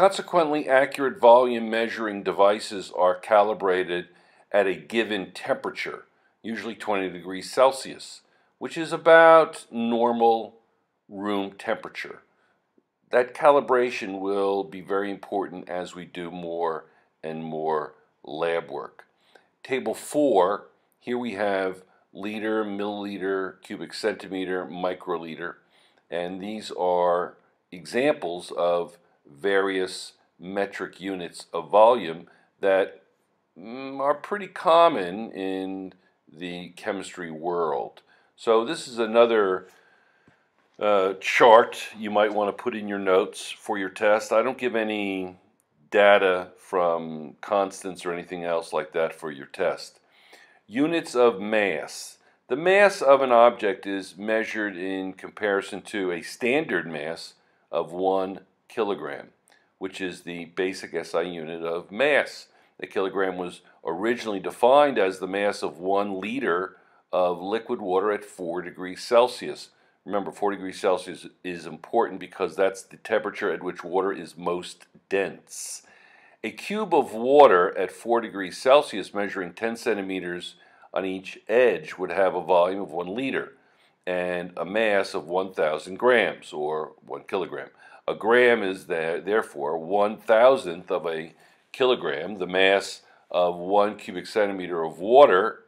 Consequently, accurate volume measuring devices are calibrated at a given temperature, usually 20 degrees Celsius, which is about normal room temperature. That calibration will be very important as we do more and more lab work. Table 4, here we have liter, milliliter, cubic centimeter, microliter, and these are examples of various metric units of volume that Mm, are pretty common in the chemistry world. So this is another uh, chart you might want to put in your notes for your test. I don't give any data from constants or anything else like that for your test. Units of mass. The mass of an object is measured in comparison to a standard mass of one kilogram, which is the basic SI unit of mass. The kilogram was originally defined as the mass of one liter of liquid water at 4 degrees Celsius. Remember, 4 degrees Celsius is important because that's the temperature at which water is most dense. A cube of water at 4 degrees Celsius measuring 10 centimeters on each edge would have a volume of 1 liter and a mass of 1,000 grams, or 1 kilogram. A gram is there, therefore one thousandth of a kilogram. The mass of 1 cubic centimeter of water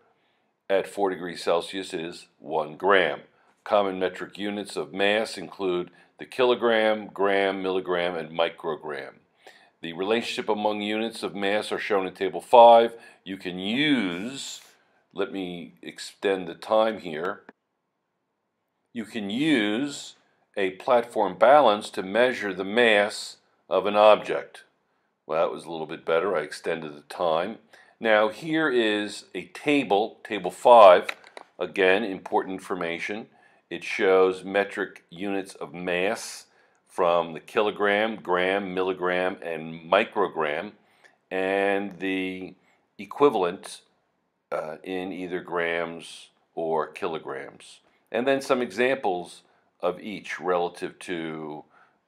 at 4 degrees Celsius is 1 gram. Common metric units of mass include the kilogram, gram, milligram, and microgram. The relationship among units of mass are shown in Table 5. You can use, let me extend the time here, you can use a platform balance to measure the mass of an object. Well, that was a little bit better. I extended the time. Now here is a table, table 5, again important information. It shows metric units of mass from the kilogram, gram, milligram, and microgram, and the equivalent uh, in either grams or kilograms. And then some examples of each relative to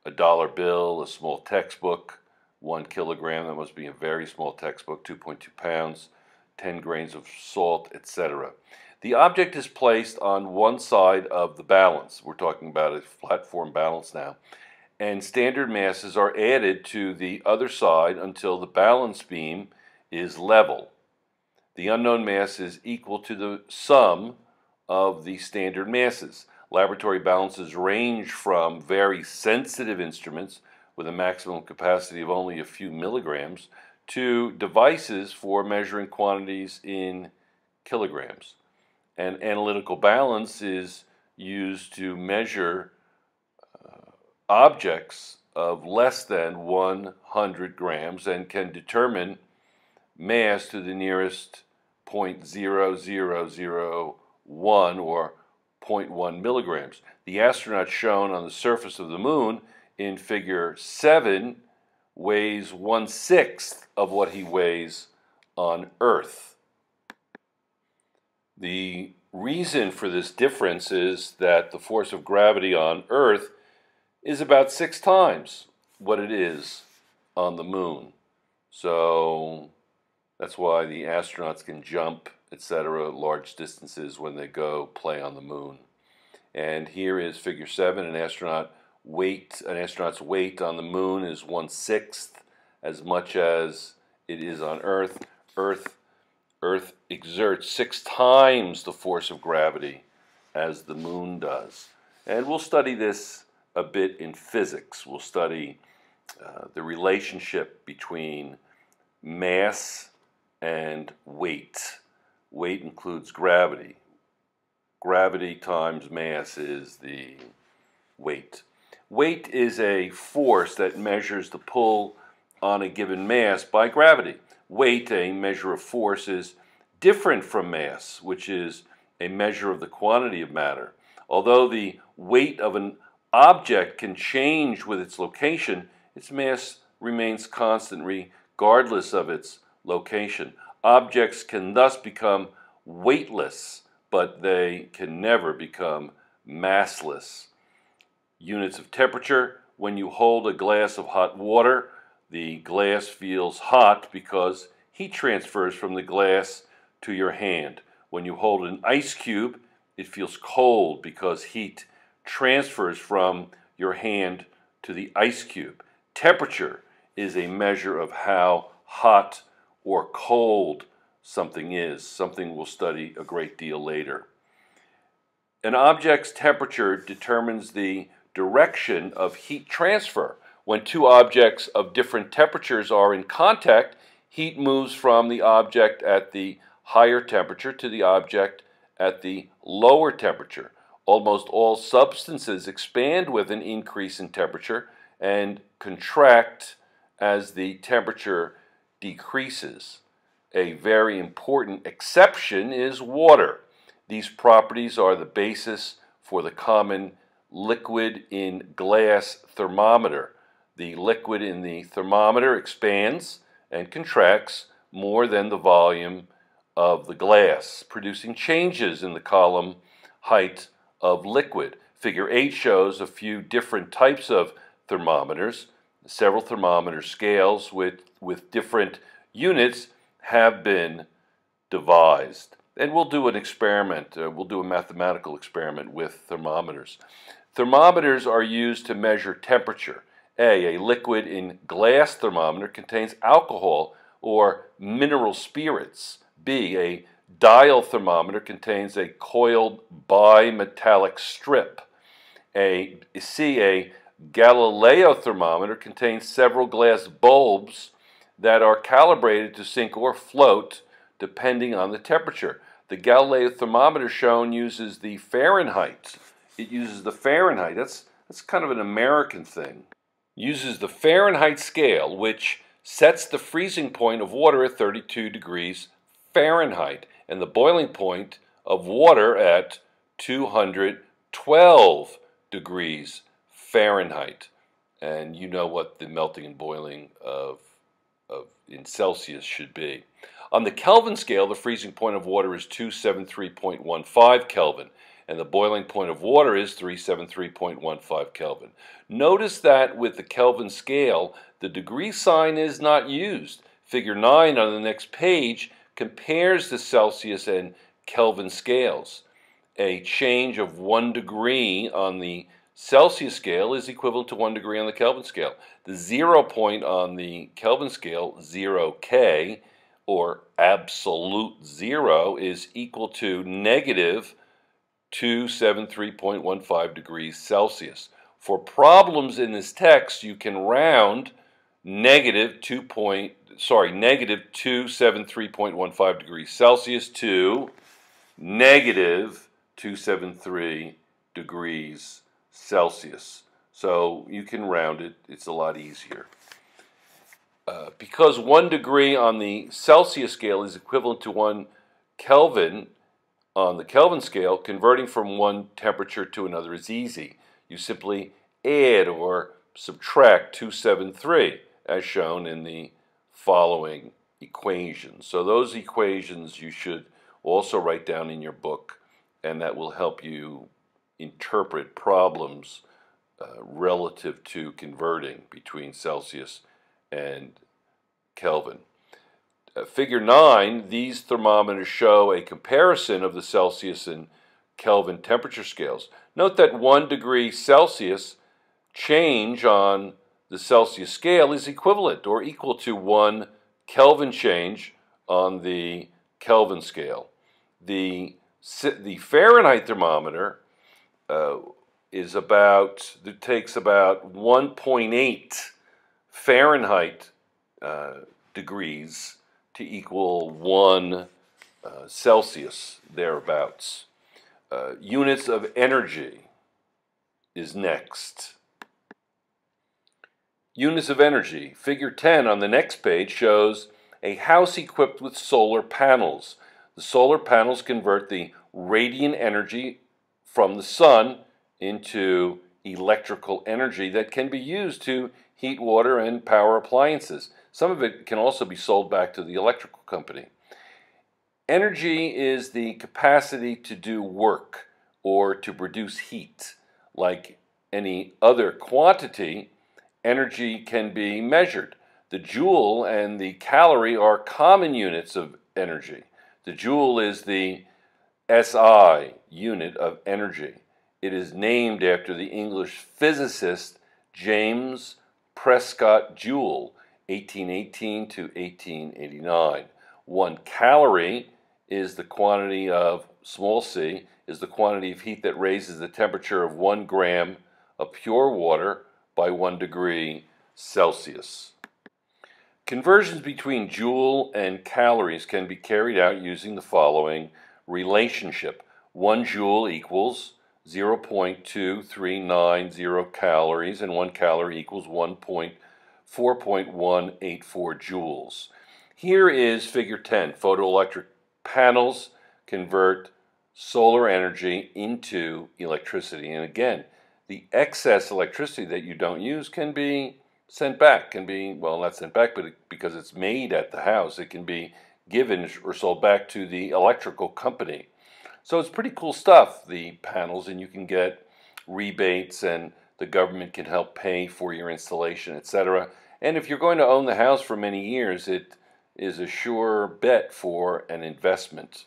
a dollar bill, a small textbook, one kilogram, that must be a very small textbook, 2.2 pounds, 10 grains of salt, etc. The object is placed on one side of the balance. We're talking about a platform balance now. And standard masses are added to the other side until the balance beam is level. The unknown mass is equal to the sum of the standard masses. Laboratory balances range from very sensitive instruments with a maximum capacity of only a few milligrams to devices for measuring quantities in kilograms. An analytical balance is used to measure uh, objects of less than 100 grams and can determine mass to the nearest 0.0001 or 0.1 milligrams. The astronaut shown on the surface of the moon in figure 7 weighs one sixth of what he weighs on Earth. The reason for this difference is that the force of gravity on Earth is about six times what it is on the moon. So that's why the astronauts can jump, etc., large distances when they go play on the moon. And here is figure 7, an astronaut weight, an astronaut's weight on the moon is one sixth as much as it is on Earth. Earth, Earth exerts six times the force of gravity as the moon does. And we'll study this a bit in physics. We'll study uh, the relationship between mass and weight. Weight includes gravity. Gravity times mass is the weight. Weight is a force that measures the pull on a given mass by gravity. Weight, a measure of force, is different from mass, which is a measure of the quantity of matter. Although the weight of an object can change with its location, its mass remains constant regardless of its location. Objects can thus become weightless, but they can never become massless units of temperature. When you hold a glass of hot water, the glass feels hot because heat transfers from the glass to your hand. When you hold an ice cube, it feels cold because heat transfers from your hand to the ice cube. Temperature is a measure of how hot or cold something is, something we'll study a great deal later. An object's temperature determines the direction of heat transfer. When two objects of different temperatures are in contact, heat moves from the object at the higher temperature to the object at the lower temperature. Almost all substances expand with an increase in temperature and contract as the temperature decreases. A very important exception is water. These properties are the basis for the common liquid in glass thermometer. The liquid in the thermometer expands and contracts more than the volume of the glass, producing changes in the column height of liquid. Figure 8 shows a few different types of thermometers. Several thermometer scales with, with different units have been devised. And we'll do an experiment, uh, we'll do a mathematical experiment with thermometers. Thermometers are used to measure temperature. A, a liquid in glass thermometer contains alcohol or mineral spirits. B, a dial thermometer contains a coiled bimetallic strip. A, C, a Galileo thermometer contains several glass bulbs that are calibrated to sink or float depending on the temperature. The Galileo thermometer shown uses the Fahrenheit it uses the Fahrenheit. That's, that's kind of an American thing. Uses the Fahrenheit scale, which sets the freezing point of water at 32 degrees Fahrenheit and the boiling point of water at 212 degrees Fahrenheit. And you know what the melting and boiling of, of in Celsius should be. On the Kelvin scale, the freezing point of water is 273.15 Kelvin and the boiling point of water is 373.15 Kelvin. Notice that with the Kelvin scale, the degree sign is not used. Figure 9 on the next page compares the Celsius and Kelvin scales. A change of 1 degree on the Celsius scale is equivalent to 1 degree on the Kelvin scale. The zero point on the Kelvin scale, 0 K, or absolute zero, is equal to negative 273.15 degrees Celsius. For problems in this text, you can round negative 2 point, sorry, negative 273.15 degrees Celsius to negative 273 degrees Celsius. So you can round it, it's a lot easier. Uh, because one degree on the Celsius scale is equivalent to one Kelvin, on the Kelvin scale, converting from one temperature to another is easy. You simply add or subtract 273 as shown in the following equations. So those equations you should also write down in your book and that will help you interpret problems uh, relative to converting between Celsius and Kelvin. Uh, figure 9, these thermometers show a comparison of the Celsius and Kelvin temperature scales. Note that 1 degree Celsius change on the Celsius scale is equivalent or equal to 1 Kelvin change on the Kelvin scale. The, the Fahrenheit thermometer uh, is about, it takes about 1.8 Fahrenheit uh, degrees to equal 1 uh, Celsius, thereabouts. Uh, units of energy is next. Units of energy. Figure 10 on the next page shows a house equipped with solar panels. The solar panels convert the radiant energy from the sun into electrical energy that can be used to heat water and power appliances. Some of it can also be sold back to the electrical company. Energy is the capacity to do work or to produce heat. Like any other quantity, energy can be measured. The joule and the calorie are common units of energy. The joule is the SI unit of energy. It is named after the English physicist James Prescott Joule, 1818 to 1889. One calorie is the quantity of, small c, is the quantity of heat that raises the temperature of one gram of pure water by one degree Celsius. Conversions between joule and calories can be carried out using the following relationship. One joule equals 0.2390 calories, and one calorie equals 1.4.184 joules. Here is figure 10. Photoelectric panels convert solar energy into electricity. And again, the excess electricity that you don't use can be sent back, can be, well, not sent back, but because it's made at the house, it can be given or sold back to the electrical company. So it's pretty cool stuff, the panels, and you can get rebates and the government can help pay for your installation, etc. And if you're going to own the house for many years, it is a sure bet for an investment.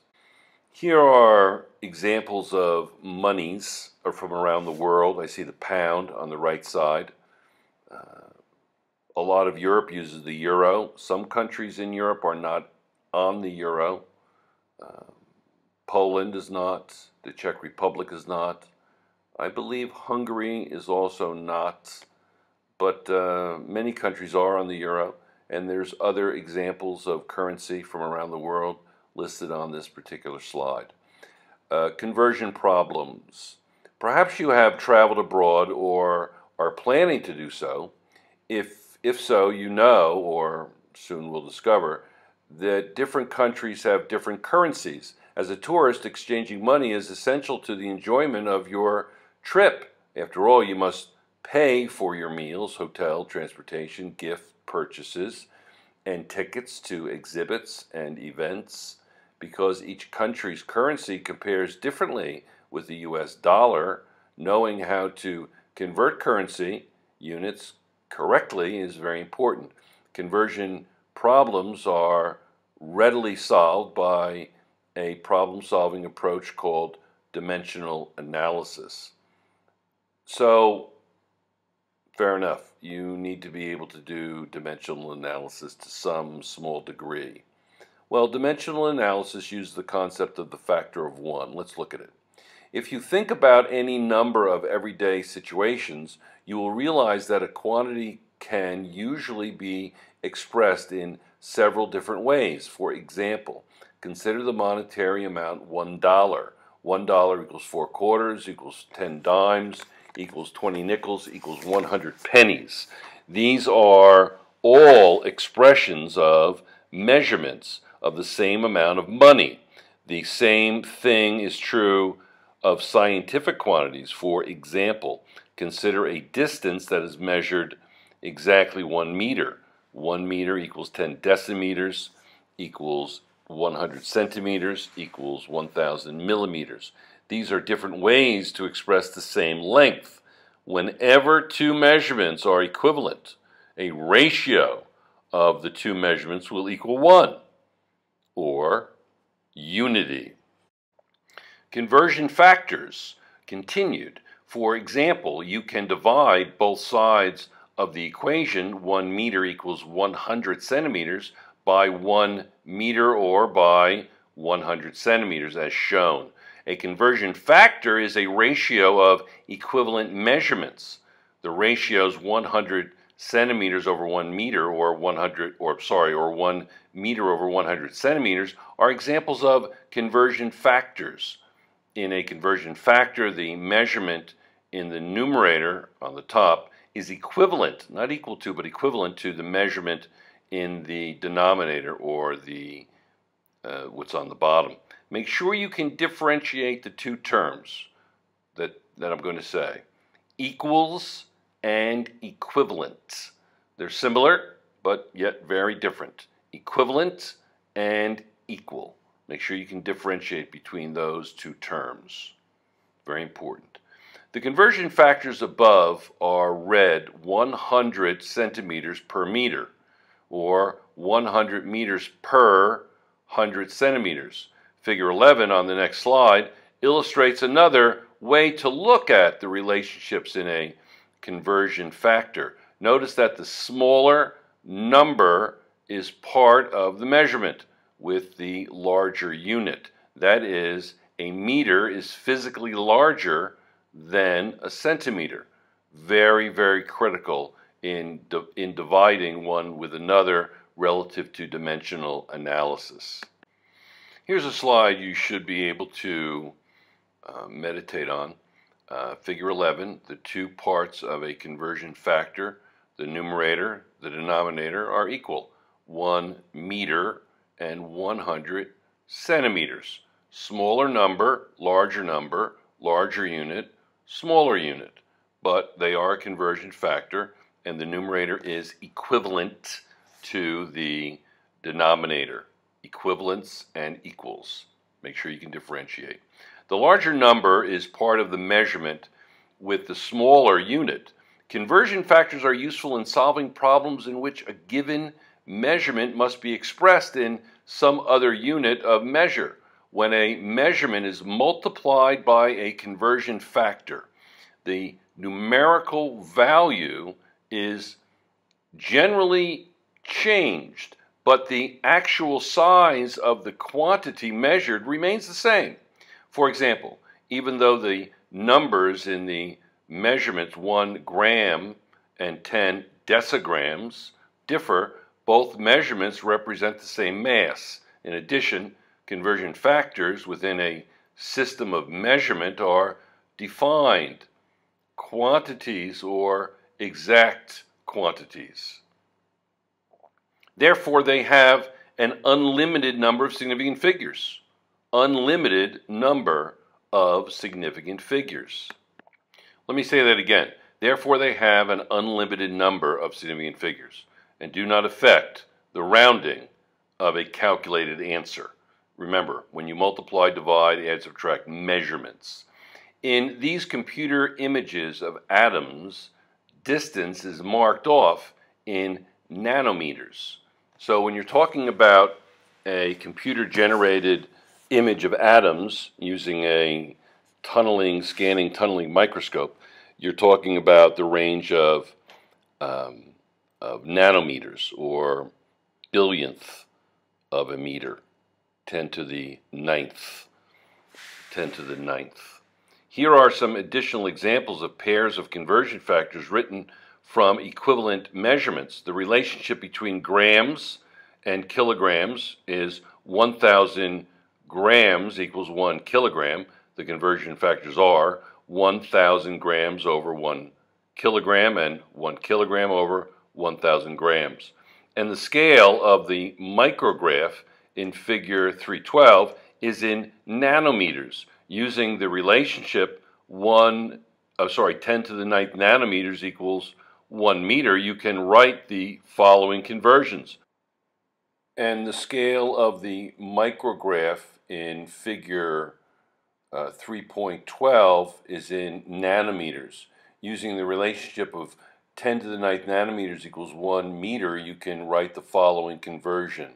Here are examples of monies from around the world. I see the pound on the right side. Uh, a lot of Europe uses the euro. Some countries in Europe are not on the euro. Uh, Poland is not. The Czech Republic is not. I believe Hungary is also not. But uh, many countries are on the euro. And there's other examples of currency from around the world listed on this particular slide. Uh, conversion problems. Perhaps you have traveled abroad or are planning to do so. If, if so, you know, or soon will discover, that different countries have different currencies. As a tourist, exchanging money is essential to the enjoyment of your trip. After all, you must pay for your meals, hotel, transportation, gift purchases, and tickets to exhibits and events because each country's currency compares differently with the US dollar. Knowing how to convert currency units correctly is very important. Conversion problems are readily solved by a problem solving approach called dimensional analysis. So, fair enough, you need to be able to do dimensional analysis to some small degree. Well, dimensional analysis uses the concept of the factor of one. Let's look at it. If you think about any number of everyday situations, you will realize that a quantity can usually be expressed in several different ways. For example, consider the monetary amount $1. $1 equals 4 quarters, equals 10 dimes, equals 20 nickels, equals 100 pennies. These are all expressions of measurements of the same amount of money. The same thing is true of scientific quantities. For example, consider a distance that is measured exactly one meter. One meter equals 10 decimeters equals 100 centimeters equals 1,000 millimeters. These are different ways to express the same length. Whenever two measurements are equivalent, a ratio of the two measurements will equal 1, or unity. Conversion factors continued. For example, you can divide both sides of the equation, 1 meter equals 100 centimeters, by 1 meter or by 100 centimeters as shown. A conversion factor is a ratio of equivalent measurements. The ratio is 100 centimeters over 1 meter or 100 or sorry or 1 meter over 100 centimeters are examples of conversion factors. In a conversion factor, the measurement in the numerator on the top is equivalent, not equal to, but equivalent to the measurement in the denominator or the uh, what's on the bottom. Make sure you can differentiate the two terms that, that I'm going to say. Equals and equivalent. They're similar, but yet very different. Equivalent and equal. Make sure you can differentiate between those two terms. Very important. The conversion factors above are read 100 centimeters per meter or 100 meters per 100 centimeters. Figure 11 on the next slide illustrates another way to look at the relationships in a conversion factor. Notice that the smaller number is part of the measurement with the larger unit. That is, a meter is physically larger than a centimeter. Very, very critical in, in dividing one with another relative to dimensional analysis. Here's a slide you should be able to uh, meditate on. Uh, figure 11, the two parts of a conversion factor, the numerator, the denominator, are equal. 1 meter and 100 centimeters. Smaller number, larger number, larger unit, smaller unit. But they are a conversion factor, and the numerator is equivalent to the denominator. Equivalence and equals. Make sure you can differentiate. The larger number is part of the measurement with the smaller unit. Conversion factors are useful in solving problems in which a given measurement must be expressed in some other unit of measure when a measurement is multiplied by a conversion factor. The numerical value is generally changed, but the actual size of the quantity measured remains the same. For example, even though the numbers in the measurements 1 gram and 10 decigrams differ, both measurements represent the same mass. In addition, conversion factors within a system of measurement are defined quantities or exact quantities. Therefore, they have an unlimited number of significant figures unlimited number of significant figures. Let me say that again. Therefore, they have an unlimited number of significant figures and do not affect the rounding of a calculated answer. Remember, when you multiply, divide, add, subtract measurements. In these computer images of atoms, distance is marked off in nanometers. So when you're talking about a computer generated image of atoms using a tunneling, scanning, tunneling microscope, you're talking about the range of, um, of nanometers or billionth of a meter, 10 to the ninth, 10 to the ninth. Here are some additional examples of pairs of conversion factors written from equivalent measurements. The relationship between grams and kilograms is 1,000 grams equals one kilogram. The conversion factors are 1,000 grams over one kilogram and one kilogram over 1,000 grams. And the scale of the micrograph in figure 312 is in nanometers using the relationship 1, oh, sorry, 10 to the ninth nanometers equals 1 meter, you can write the following conversions. And the scale of the micrograph in figure uh, 3.12 is in nanometers. Using the relationship of 10 to the ninth nanometers equals 1 meter, you can write the following conversion,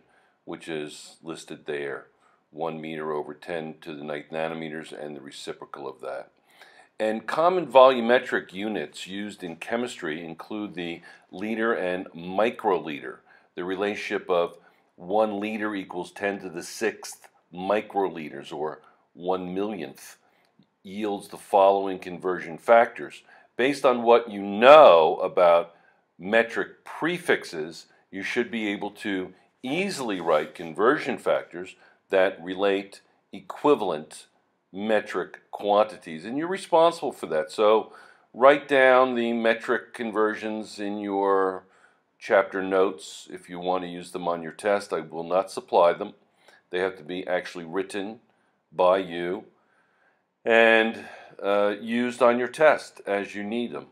which is listed there. 1 meter over 10 to the ninth nanometers and the reciprocal of that. And common volumetric units used in chemistry include the liter and microliter. The relationship of 1 liter equals 10 to the sixth microliters or one millionth yields the following conversion factors. Based on what you know about metric prefixes, you should be able to easily write conversion factors that relate equivalent metric quantities. And you're responsible for that. So write down the metric conversions in your chapter notes if you want to use them on your test. I will not supply them. They have to be actually written by you and uh, used on your test as you need them.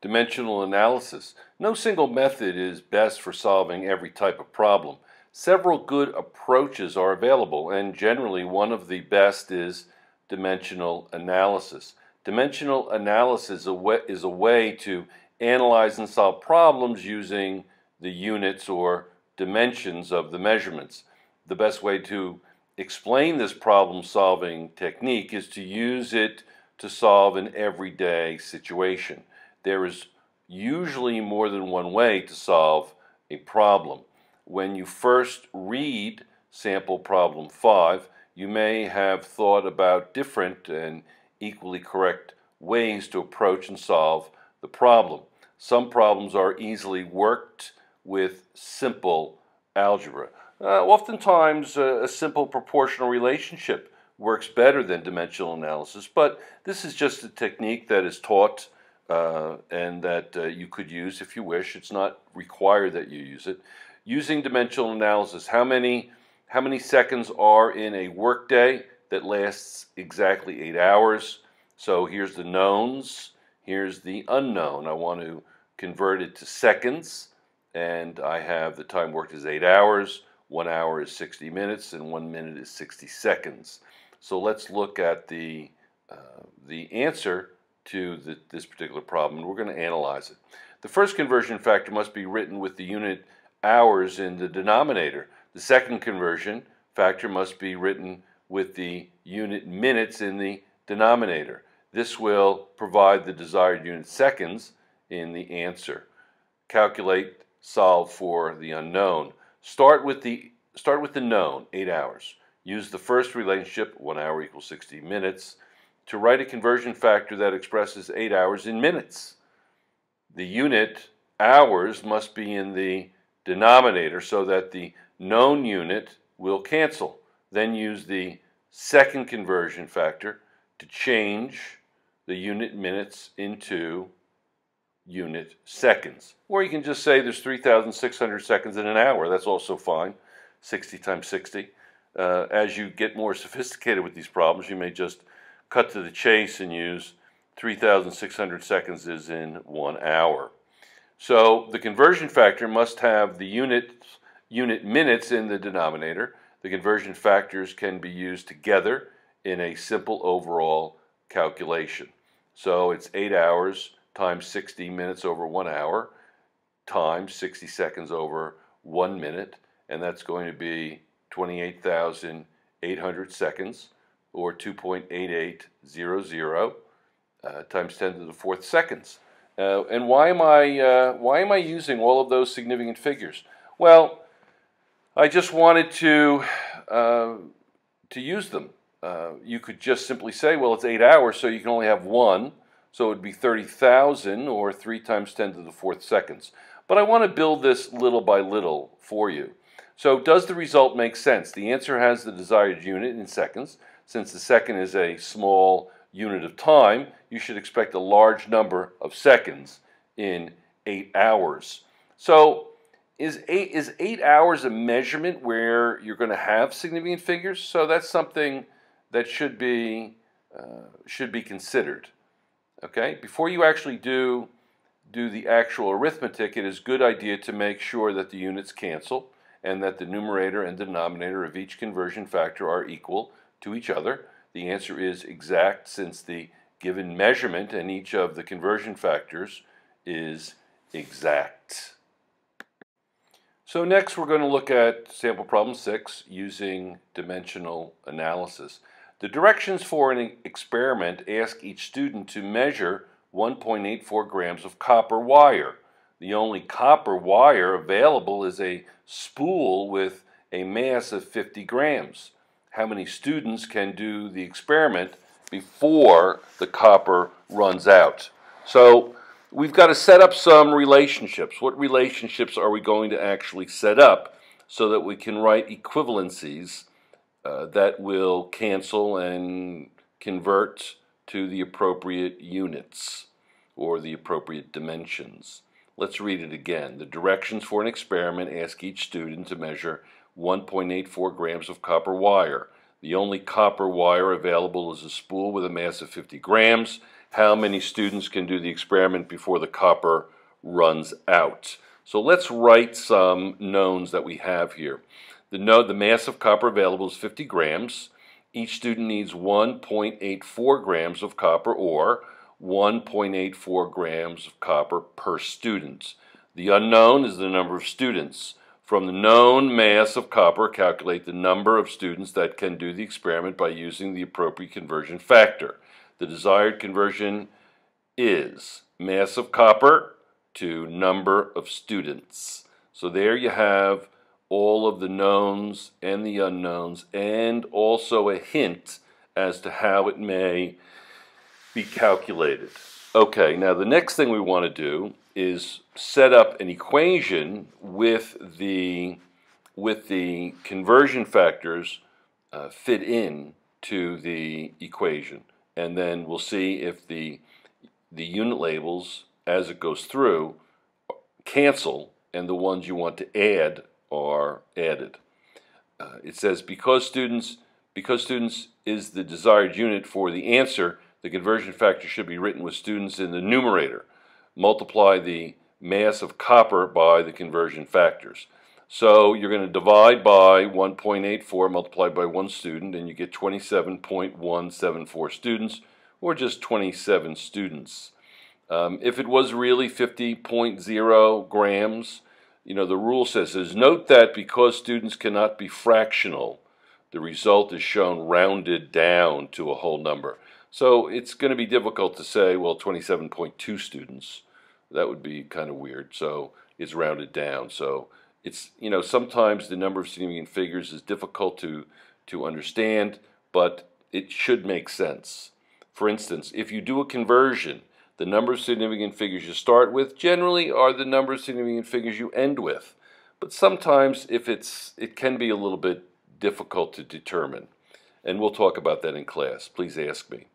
Dimensional analysis. No single method is best for solving every type of problem. Several good approaches are available, and generally one of the best is dimensional analysis. Dimensional analysis is a way to analyze and solve problems using the units or dimensions of the measurements the best way to explain this problem solving technique is to use it to solve an everyday situation. There is usually more than one way to solve a problem. When you first read sample problem 5, you may have thought about different and equally correct ways to approach and solve the problem. Some problems are easily worked with simple algebra. Uh, oftentimes, uh, a simple proportional relationship works better than dimensional analysis, but this is just a technique that is taught uh, and that uh, you could use if you wish. It's not required that you use it. Using dimensional analysis, how many, how many seconds are in a workday that lasts exactly eight hours? So here's the knowns, here's the unknown. I want to convert it to seconds, and I have the time worked is eight hours, one hour is 60 minutes, and one minute is 60 seconds. So let's look at the, uh, the answer to the, this particular problem, we're going to analyze it. The first conversion factor must be written with the unit hours in the denominator. The second conversion factor must be written with the unit minutes in the denominator. This will provide the desired unit seconds in the answer. Calculate, solve for the unknown. Start with the, start with the known, 8 hours. Use the first relationship, 1 hour equals 60 minutes, to write a conversion factor that expresses 8 hours in minutes. The unit hours must be in the denominator so that the known unit will cancel. Then use the second conversion factor to change the unit minutes into unit seconds. Or you can just say there's 3,600 seconds in an hour. That's also fine, 60 times 60. Uh, as you get more sophisticated with these problems, you may just cut to the chase and use 3,600 seconds is in one hour. So the conversion factor must have the unit, unit minutes in the denominator. The conversion factors can be used together in a simple overall calculation. So it's 8 hours times 60 minutes over 1 hour times 60 seconds over 1 minute, and that's going to be 28,800 seconds, or 2.8800 uh, times 10 to the fourth seconds. Uh, and why am I uh, why am I using all of those significant figures? Well, I just wanted to uh, to use them. Uh, you could just simply say, well, it's eight hours, so you can only have one, so it would be 30,000 or 3 times 10 to the fourth seconds. But I want to build this little by little for you. So does the result make sense? The answer has the desired unit in seconds. Since the second is a small unit of time, you should expect a large number of seconds in eight hours. So is eight, is eight hours a measurement where you're going to have significant figures? So that's something that should be, uh, should be considered. Okay, before you actually do, do the actual arithmetic, it is a good idea to make sure that the units cancel and that the numerator and denominator of each conversion factor are equal to each other. The answer is exact since the given measurement and each of the conversion factors is exact. So next we're going to look at sample problem 6 using dimensional analysis. The directions for an experiment ask each student to measure 1.84 grams of copper wire. The only copper wire available is a spool with a mass of 50 grams. How many students can do the experiment before the copper runs out? So we've got to set up some relationships. What relationships are we going to actually set up so that we can write equivalencies uh, that will cancel and convert to the appropriate units or the appropriate dimensions? Let's read it again. The directions for an experiment ask each student to measure 1.84 grams of copper wire. The only copper wire available is a spool with a mass of 50 grams. How many students can do the experiment before the copper runs out? So let's write some knowns that we have here. The, node, the mass of copper available is 50 grams. Each student needs 1.84 grams of copper or 1.84 grams of copper per student. The unknown is the number of students. From the known mass of copper, calculate the number of students that can do the experiment by using the appropriate conversion factor. The desired conversion is mass of copper to number of students. So there you have all of the knowns and the unknowns and also a hint as to how it may be calculated. Okay, now the next thing we want to do is set up an equation with the with the conversion factors uh, fit in to the equation, and then we'll see if the, the unit labels, as it goes through, cancel, and the ones you want to add are added. Uh, it says because students because students is the desired unit for the answer, the conversion factor should be written with students in the numerator. Multiply the mass of copper by the conversion factors. So you're going to divide by 1.84 multiplied by one student and you get 27.174 students or just 27 students. Um, if it was really 50.0 grams, you know, the rule says is note that because students cannot be fractional, the result is shown rounded down to a whole number. So it's going to be difficult to say, well, 27.2 students. That would be kind of weird. So it's rounded down. So it's you know sometimes the number of significant figures is difficult to to understand, but it should make sense. For instance, if you do a conversion, the number of significant figures you start with generally are the number of significant figures you end with. But sometimes if it's it can be a little bit difficult to determine. And we'll talk about that in class. Please ask me.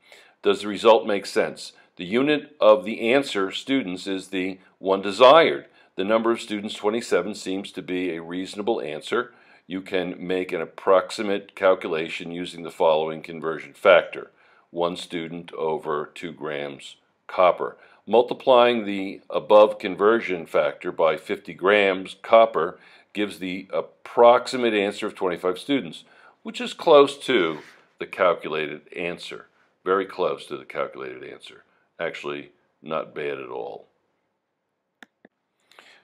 Does the result make sense? The unit of the answer students is the one desired. The number of students, 27, seems to be a reasonable answer. You can make an approximate calculation using the following conversion factor. One student over 2 grams copper. Multiplying the above conversion factor by 50 grams copper gives the approximate answer of 25 students, which is close to the calculated answer. Very close to the calculated answer. Actually, not bad at all.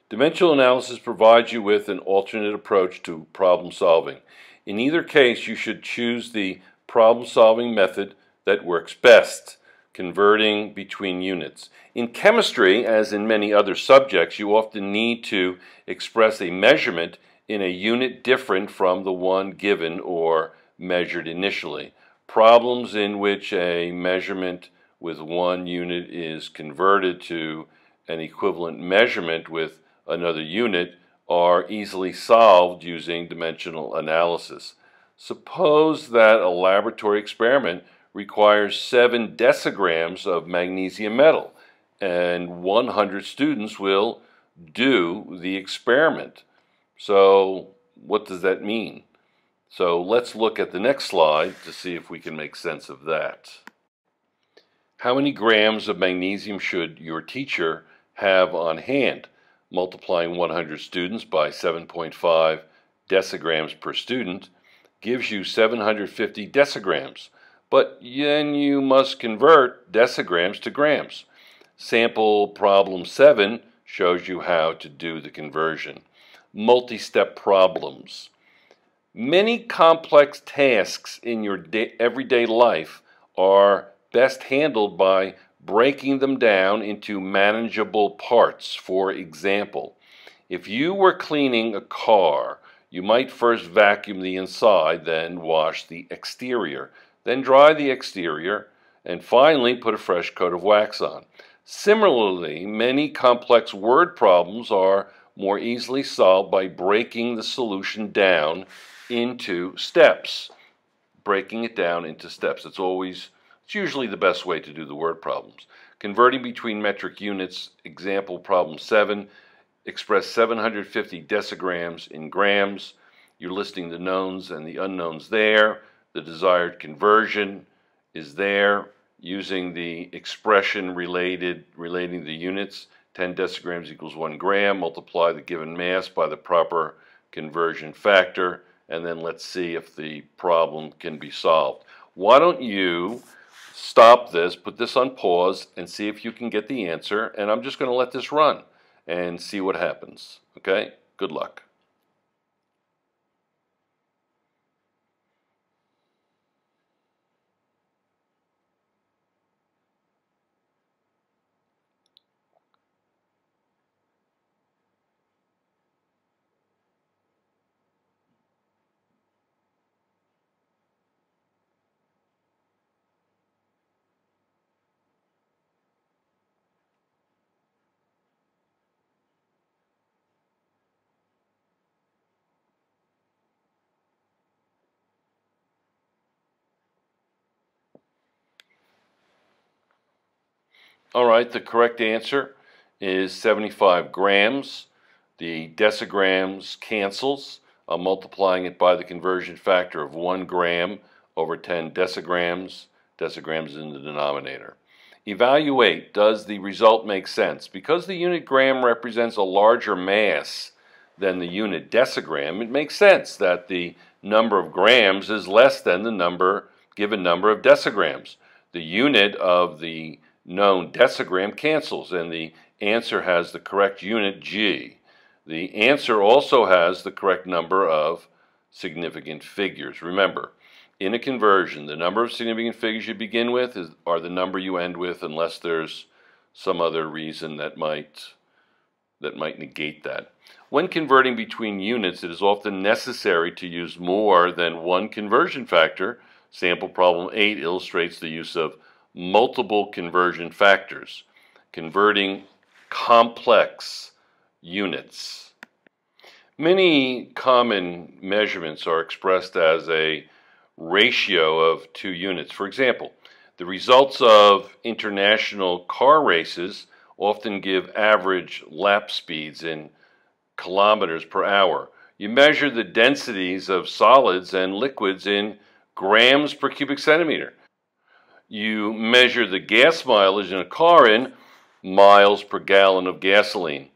Dimensional analysis provides you with an alternate approach to problem solving. In either case, you should choose the problem solving method that works best, converting between units. In chemistry, as in many other subjects, you often need to express a measurement in a unit different from the one given or measured initially. Problems in which a measurement with one unit is converted to an equivalent measurement with another unit are easily solved using dimensional analysis. Suppose that a laboratory experiment requires 7 decigrams of magnesium metal and 100 students will do the experiment. So what does that mean? So let's look at the next slide to see if we can make sense of that. How many grams of magnesium should your teacher have on hand? multiplying 100 students by 7.5 decigrams per student gives you 750 decigrams. But then you must convert decigrams to grams. Sample problem 7 shows you how to do the conversion. Multi-step problems. Many complex tasks in your everyday life are best handled by breaking them down into manageable parts. For example, if you were cleaning a car, you might first vacuum the inside, then wash the exterior, then dry the exterior, and finally put a fresh coat of wax on. Similarly, many complex word problems are more easily solved by breaking the solution down into steps. Breaking it down into steps. It's always it's usually the best way to do the word problems. Converting between metric units, example problem 7, express 750 decigrams in grams. You're listing the knowns and the unknowns there. The desired conversion is there using the expression related relating the units. 10 decigrams equals 1 gram. Multiply the given mass by the proper conversion factor. And then let's see if the problem can be solved. Why don't you stop this, put this on pause, and see if you can get the answer. And I'm just going to let this run and see what happens. Okay? Good luck. All right, the correct answer is 75 grams. The decigrams cancels. I'm multiplying it by the conversion factor of 1 gram over 10 decigrams. Decigrams in the denominator. Evaluate, does the result make sense? Because the unit gram represents a larger mass than the unit decigram, it makes sense that the number of grams is less than the number given number of decigrams. The unit of the known decigram cancels, and the answer has the correct unit G. The answer also has the correct number of significant figures. Remember, in a conversion, the number of significant figures you begin with is, are the number you end with unless there's some other reason that might, that might negate that. When converting between units, it is often necessary to use more than one conversion factor. Sample problem 8 illustrates the use of multiple conversion factors. Converting complex units. Many common measurements are expressed as a ratio of two units. For example, the results of international car races often give average lap speeds in kilometers per hour. You measure the densities of solids and liquids in grams per cubic centimeter. You measure the gas mileage in a car in miles per gallon of gasoline.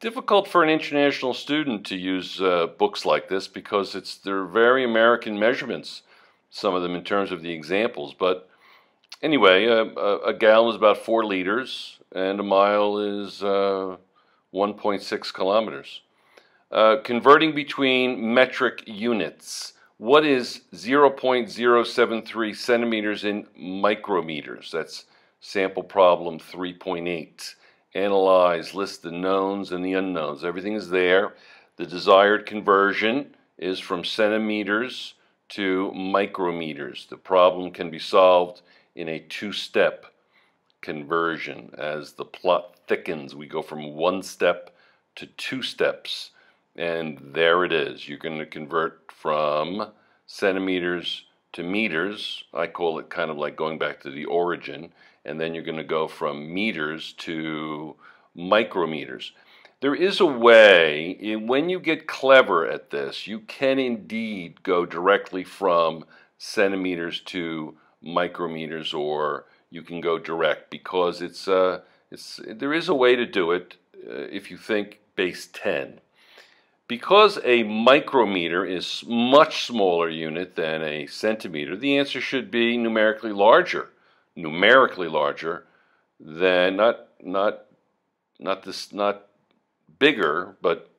Difficult for an international student to use uh, books like this because it's they're very American measurements, some of them in terms of the examples. But anyway, a, a, gallon is about four liters, and a mile is uh, 1.6 kilometers. Uh, converting between metric units. What is 0.073 centimeters in micrometers? That's Sample problem 3.8. Analyze, list the knowns and the unknowns. Everything is there. The desired conversion is from centimeters to micrometers. The problem can be solved in a two-step conversion. As the plot thickens, we go from one step to two steps. And there it is. You're going to convert from centimeters to meters. I call it kind of like going back to the origin and then you're going to go from meters to micrometers. There is a way, when you get clever at this, you can indeed go directly from centimeters to micrometers, or you can go direct because it's, uh, it's, there is a way to do it uh, if you think base 10. Because a micrometer is much smaller unit than a centimeter, the answer should be numerically larger numerically larger than not not not this not bigger but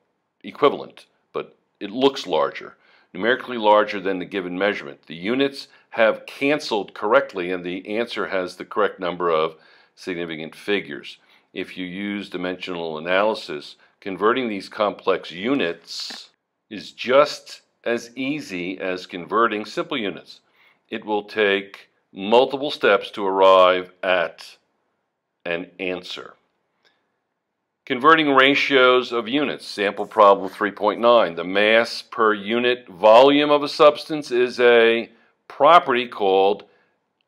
equivalent but it looks larger. Numerically larger than the given measurement. The units have canceled correctly and the answer has the correct number of significant figures. If you use dimensional analysis converting these complex units is just as easy as converting simple units it will take multiple steps to arrive at an answer. Converting ratios of units, sample problem 3.9. The mass per unit volume of a substance is a property called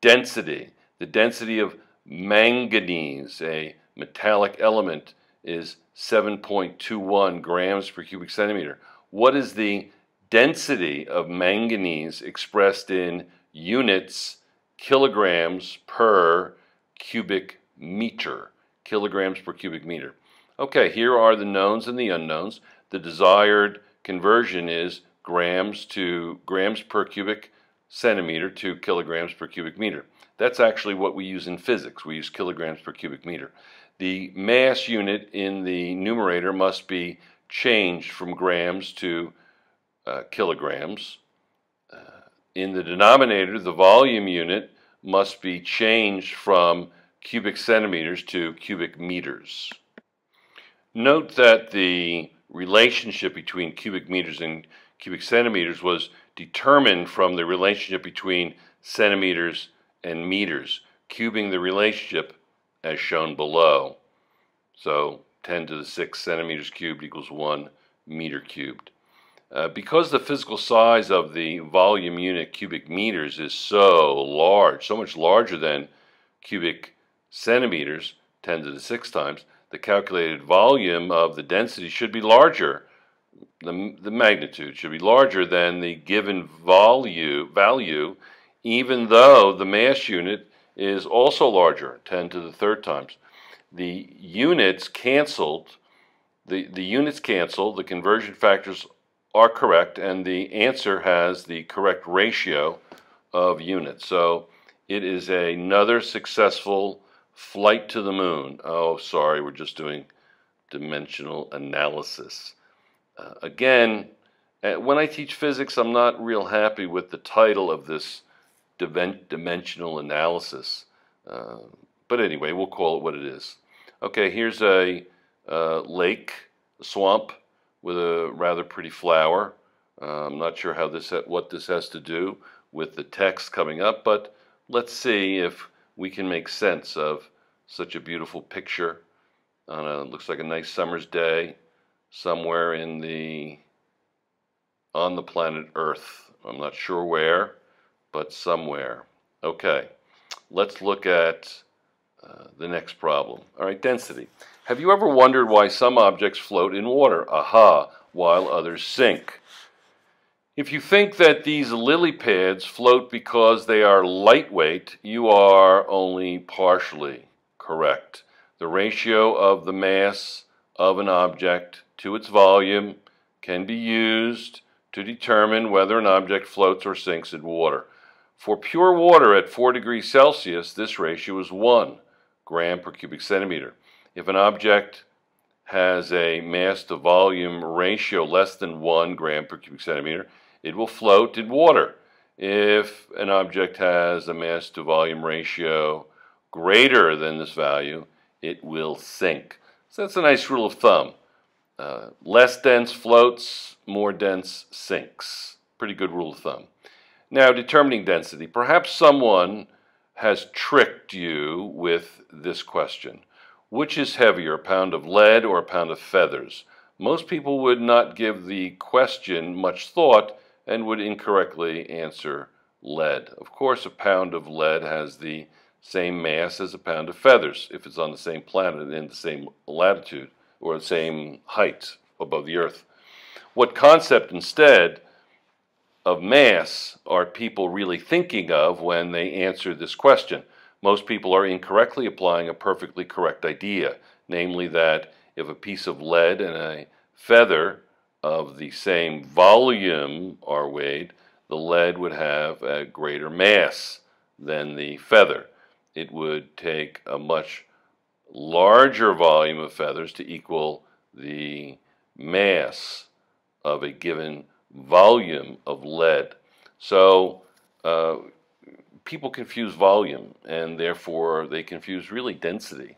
density. The density of manganese, a metallic element, is 7.21 grams per cubic centimeter. What is the density of manganese expressed in units kilograms per cubic meter. Kilograms per cubic meter. Okay, here are the knowns and the unknowns. The desired conversion is grams to grams per cubic centimeter to kilograms per cubic meter. That's actually what we use in physics. We use kilograms per cubic meter. The mass unit in the numerator must be changed from grams to uh, kilograms. In the denominator, the volume unit must be changed from cubic centimeters to cubic meters. Note that the relationship between cubic meters and cubic centimeters was determined from the relationship between centimeters and meters, cubing the relationship as shown below. So 10 to the 6 centimeters cubed equals 1 meter cubed. Uh, because the physical size of the volume unit cubic meters is so large, so much larger than cubic centimeters, 10 to the 6 times, the calculated volume of the density should be larger. The, the magnitude should be larger than the given value, value, even though the mass unit is also larger, 10 to the third times. The units canceled, the, the units cancel, the conversion factors are correct, and the answer has the correct ratio of units. So it is another successful flight to the moon. Oh, sorry, we're just doing dimensional analysis. Uh, again, uh, when I teach physics, I'm not real happy with the title of this dimensional analysis. Uh, but anyway, we'll call it what it is. Okay, here's a uh, lake, a swamp with a rather pretty flower. Uh, I'm not sure how this what this has to do with the text coming up, but let's see if we can make sense of such a beautiful picture on a looks like a nice summer's day somewhere in the on the planet Earth. I'm not sure where, but somewhere. Okay, let's look at uh, the next problem. All right, density. Have you ever wondered why some objects float in water? Aha, while others sink. If you think that these lily pads float because they are lightweight, you are only partially correct. The ratio of the mass of an object to its volume can be used to determine whether an object floats or sinks in water. For pure water at 4 degrees Celsius, this ratio is 1 gram per cubic centimeter. If an object has a mass to volume ratio less than 1 gram per cubic centimeter, it will float in water. If an object has a mass to volume ratio greater than this value, it will sink. So that's a nice rule of thumb. Uh, less dense floats, more dense sinks. Pretty good rule of thumb. Now, determining density. Perhaps someone has tricked you with this question. Which is heavier, a pound of lead or a pound of feathers? Most people would not give the question much thought and would incorrectly answer lead. Of course, a pound of lead has the same mass as a pound of feathers if it's on the same planet in the same latitude or the same height above the earth. What concept instead of mass are people really thinking of when they answer this question? Most people are incorrectly applying a perfectly correct idea, namely that if a piece of lead and a feather of the same volume are weighed, the lead would have a greater mass than the feather it would take a much larger volume of feathers to equal the mass of a given volume of lead. So uh, people confuse volume and therefore they confuse really density.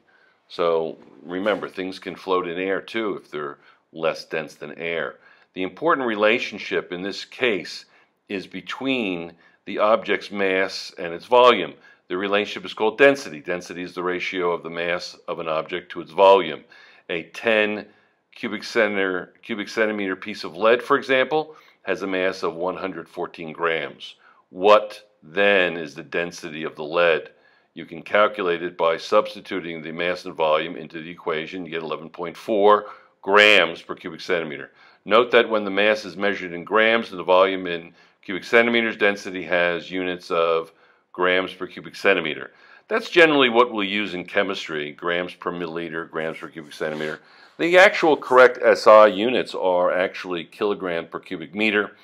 So remember, things can float in air too if they're less dense than air. The important relationship in this case is between the object's mass and its volume. The relationship is called density. Density is the ratio of the mass of an object to its volume. A 10 cubic centimeter, cubic centimeter piece of lead, for example, has a mass of 114 grams. What then is the density of the lead? You can calculate it by substituting the mass and volume into the equation. You get 11.4 grams per cubic centimeter. Note that when the mass is measured in grams and the volume in cubic centimeters, density has units of grams per cubic centimeter. That's generally what we'll use in chemistry, grams per milliliter, grams per cubic centimeter. The actual correct SI units are actually kilogram per cubic meter,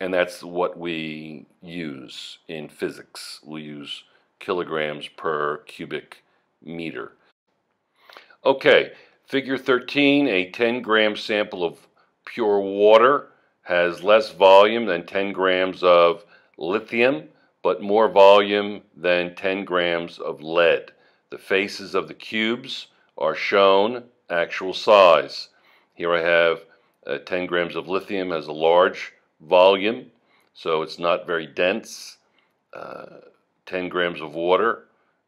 and that's what we use in physics. We use kilograms per cubic meter. Okay, figure 13, a 10 gram sample of pure water has less volume than 10 grams of lithium but more volume than 10 grams of lead. The faces of the cubes are shown actual size. Here I have uh, 10 grams of lithium has a large volume, so it's not very dense. Uh, 10 grams of water,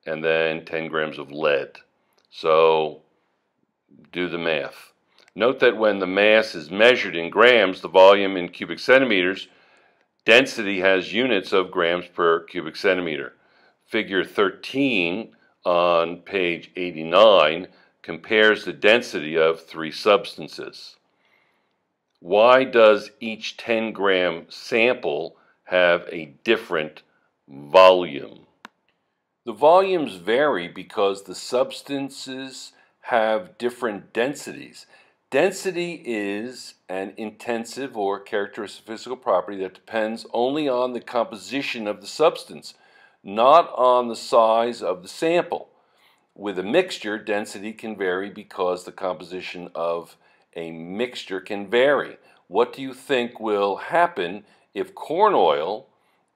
and then 10 grams of lead. So do the math. Note that when the mass is measured in grams, the volume in cubic centimeters Density has units of grams per cubic centimeter. Figure 13 on page 89 compares the density of three substances. Why does each 10 gram sample have a different volume? The volumes vary because the substances have different densities. Density is an intensive or characteristic physical property that depends only on the composition of the substance, not on the size of the sample. With a mixture, density can vary because the composition of a mixture can vary. What do you think will happen if corn oil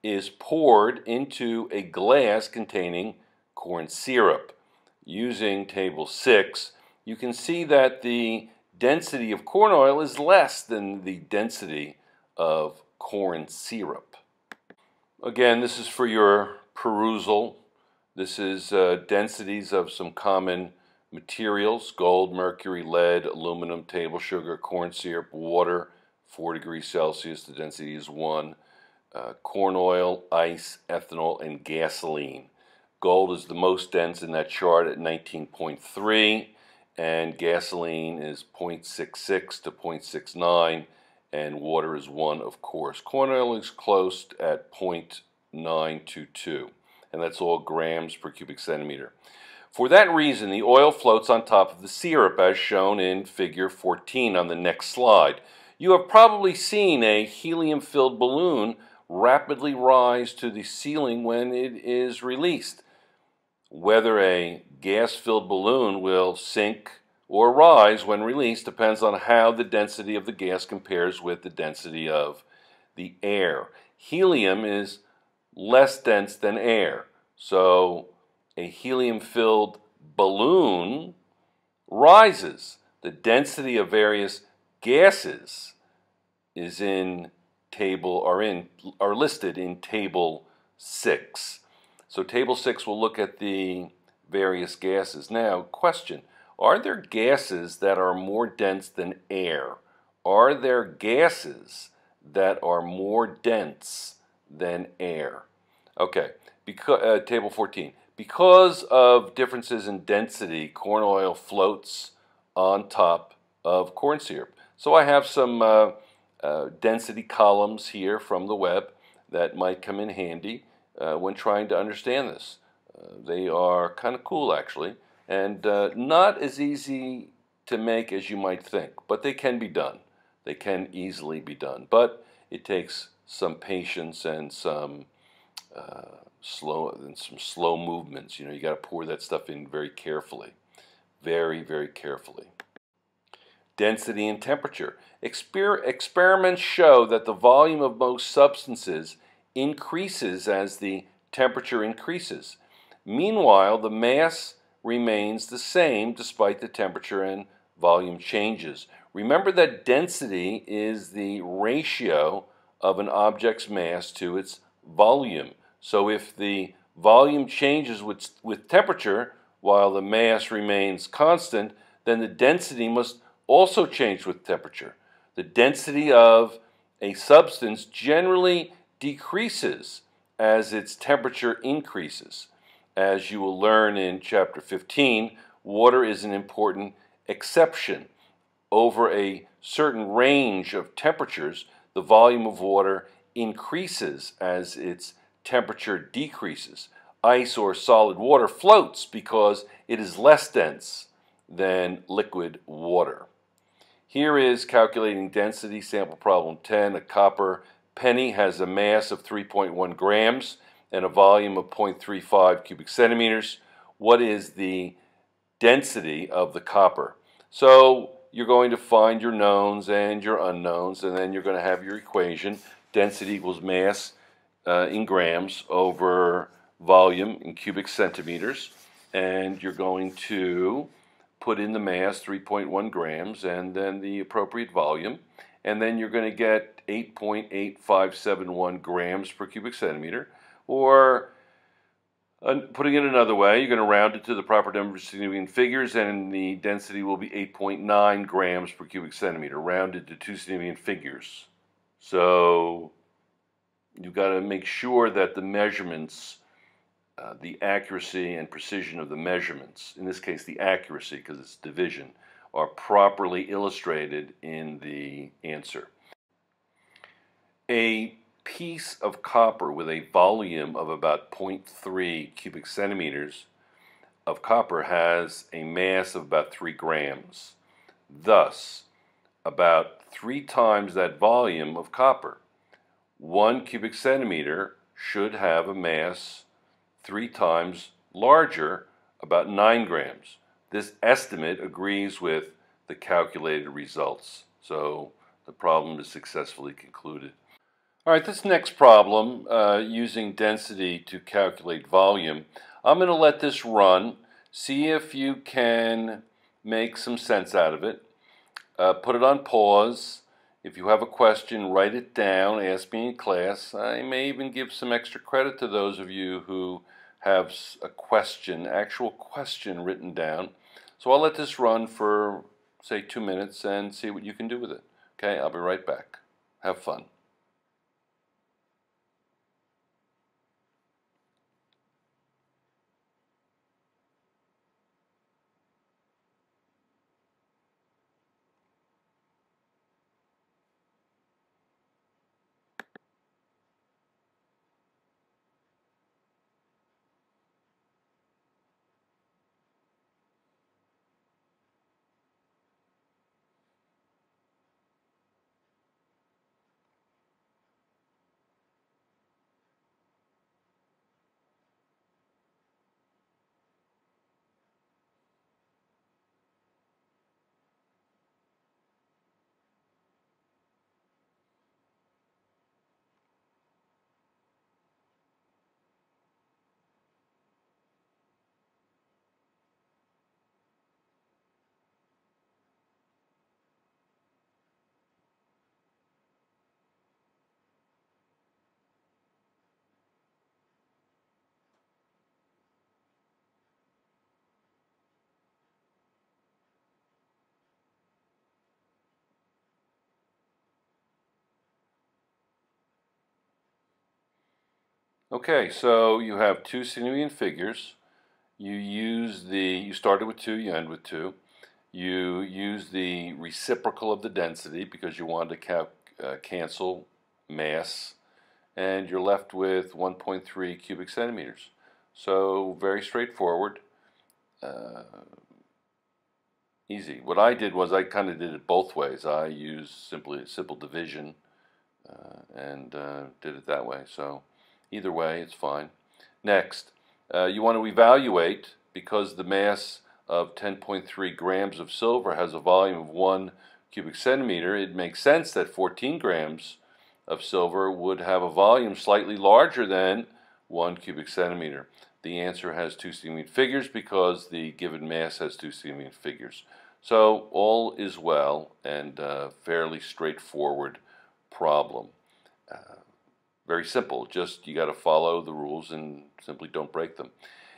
is poured into a glass containing corn syrup? Using table 6, you can see that the density of corn oil is less than the density of corn syrup. Again, this is for your perusal. This is uh, densities of some common materials, gold, mercury, lead, aluminum, table sugar, corn syrup, water, 4 degrees Celsius, the density is 1. Uh, corn oil, ice, ethanol, and gasoline. Gold is the most dense in that chart at 19.3 and gasoline is 0.66 to 0.69 and water is 1 of course. Corn oil is close at 0.922 and that's all grams per cubic centimeter. For that reason, the oil floats on top of the syrup as shown in figure 14 on the next slide. You have probably seen a helium-filled balloon rapidly rise to the ceiling when it is released. Whether a gas-filled balloon will sink or rise when released depends on how the density of the gas compares with the density of the air. Helium is less dense than air, so a helium-filled balloon rises. The density of various gases is in table are in are listed in table 6. So table 6 will look at the various gases. Now, question, are there gases that are more dense than air? Are there gases that are more dense than air? Okay, because, uh, table 14. Because of differences in density, corn oil floats on top of corn syrup. So I have some uh, uh, density columns here from the web that might come in handy uh, when trying to understand this. Uh, they are kind of cool, actually, and uh, not as easy to make as you might think, but they can be done. They can easily be done, but it takes some patience and some uh, slow and some slow movements. You know, you got to pour that stuff in very carefully, very, very carefully. Density and temperature. Exper experiments show that the volume of most substances increases as the temperature increases. Meanwhile, the mass remains the same despite the temperature and volume changes. Remember that density is the ratio of an object's mass to its volume. So if the volume changes with, with temperature while the mass remains constant, then the density must also change with temperature. The density of a substance generally decreases as its temperature increases. As you will learn in chapter 15, water is an important exception. Over a certain range of temperatures, the volume of water increases as its temperature decreases. Ice or solid water floats because it is less dense than liquid water. Here is calculating density, sample problem 10, a copper Penny has a mass of 3.1 grams and a volume of 0.35 cubic centimeters. What is the density of the copper? So you're going to find your knowns and your unknowns, and then you're going to have your equation. Density equals mass uh, in grams over volume in cubic centimeters. And you're going to put in the mass, 3.1 grams, and then the appropriate volume and then you're going to get 8.8571 grams per cubic centimeter, or putting it another way, you're going to round it to the proper number of significant figures, and the density will be 8.9 grams per cubic centimeter, rounded to two significant figures. So you've got to make sure that the measurements uh, the accuracy and precision of the measurements, in this case the accuracy because it's division, are properly illustrated in the answer. A piece of copper with a volume of about 0.3 cubic centimeters of copper has a mass of about 3 grams. Thus, about three times that volume of copper. One cubic centimeter should have a mass three times larger, about 9 grams. This estimate agrees with the calculated results. So the problem is successfully concluded. All right, this next problem, uh, using density to calculate volume, I'm going to let this run, see if you can make some sense out of it. Uh, put it on pause. If you have a question, write it down, ask me in class. I may even give some extra credit to those of you who have a question, actual question written down. So I'll let this run for, say, two minutes and see what you can do with it. Okay, I'll be right back. Have fun. Okay, so you have two significant figures. You use the, you started with 2, you end with 2. You use the reciprocal of the density because you want to uh, cancel mass. And you're left with 1.3 cubic centimeters. So very straightforward. Uh, easy. What I did was I kind of did it both ways. I used simply simple division uh, and uh, did it that way. So. Either way, it's fine. Next, uh, you want to evaluate because the mass of 10.3 grams of silver has a volume of 1 cubic centimeter, it makes sense that 14 grams of silver would have a volume slightly larger than 1 cubic centimeter. The answer has two significant figures because the given mass has two significant figures. So all is well and fairly straightforward problem. Uh, very simple. Just you got to follow the rules and simply don't break them.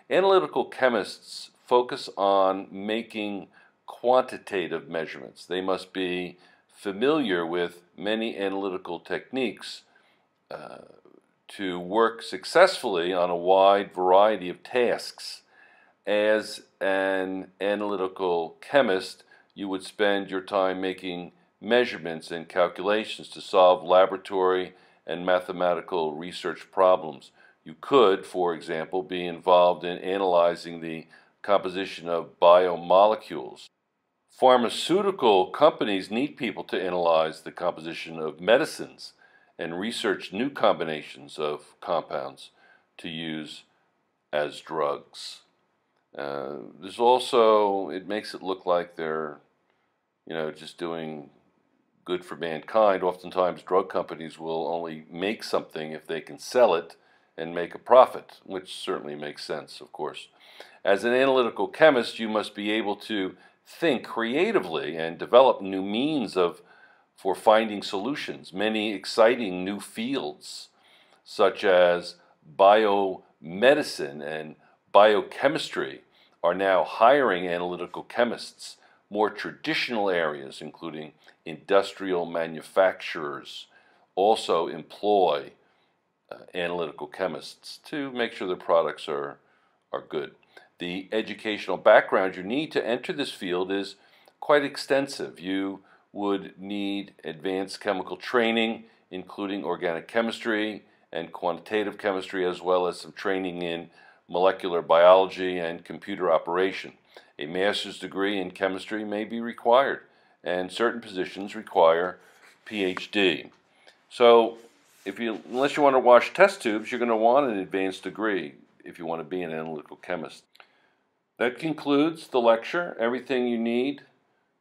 Analytical chemists focus on making quantitative measurements. They must be familiar with many analytical techniques uh, to work successfully on a wide variety of tasks. As an analytical chemist, you would spend your time making measurements and calculations to solve laboratory and mathematical research problems. You could, for example, be involved in analyzing the composition of biomolecules. Pharmaceutical companies need people to analyze the composition of medicines and research new combinations of compounds to use as drugs. Uh, there's also, it makes it look like they're, you know, just doing good for mankind. Oftentimes, drug companies will only make something if they can sell it and make a profit, which certainly makes sense, of course. As an analytical chemist, you must be able to think creatively and develop new means of for finding solutions. Many exciting new fields, such as biomedicine and biochemistry, are now hiring analytical chemists more traditional areas, including industrial manufacturers, also employ uh, analytical chemists to make sure their products are, are good. The educational background you need to enter this field is quite extensive. You would need advanced chemical training, including organic chemistry and quantitative chemistry, as well as some training in molecular biology and computer operation. A master's degree in chemistry may be required, and certain positions require PhD. So, if you, unless you want to wash test tubes, you're going to want an advanced degree if you want to be an analytical chemist. That concludes the lecture. Everything you need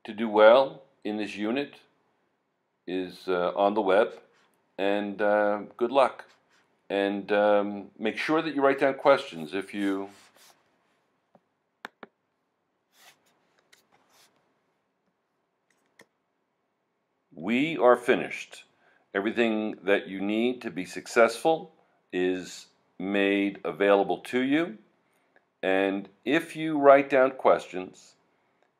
to do well in this unit is uh, on the web, and uh, good luck. And um, make sure that you write down questions if you We are finished. Everything that you need to be successful is made available to you. And if you write down questions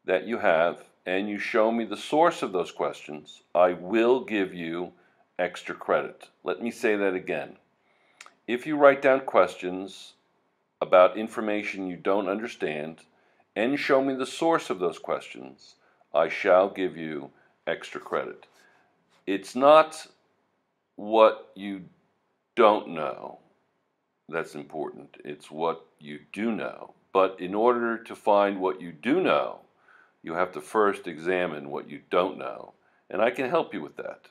that you have and you show me the source of those questions, I will give you extra credit. Let me say that again. If you write down questions about information you don't understand and show me the source of those questions, I shall give you extra credit. It's not what you don't know that's important. It's what you do know. But in order to find what you do know, you have to first examine what you don't know. And I can help you with that.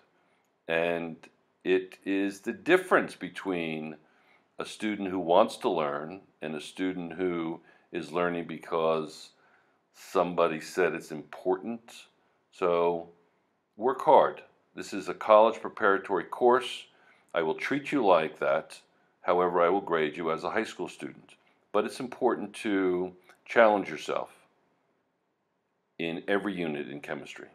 And it is the difference between a student who wants to learn and a student who is learning because somebody said it's important. So work hard. This is a college preparatory course. I will treat you like that. However, I will grade you as a high school student. But it's important to challenge yourself in every unit in chemistry.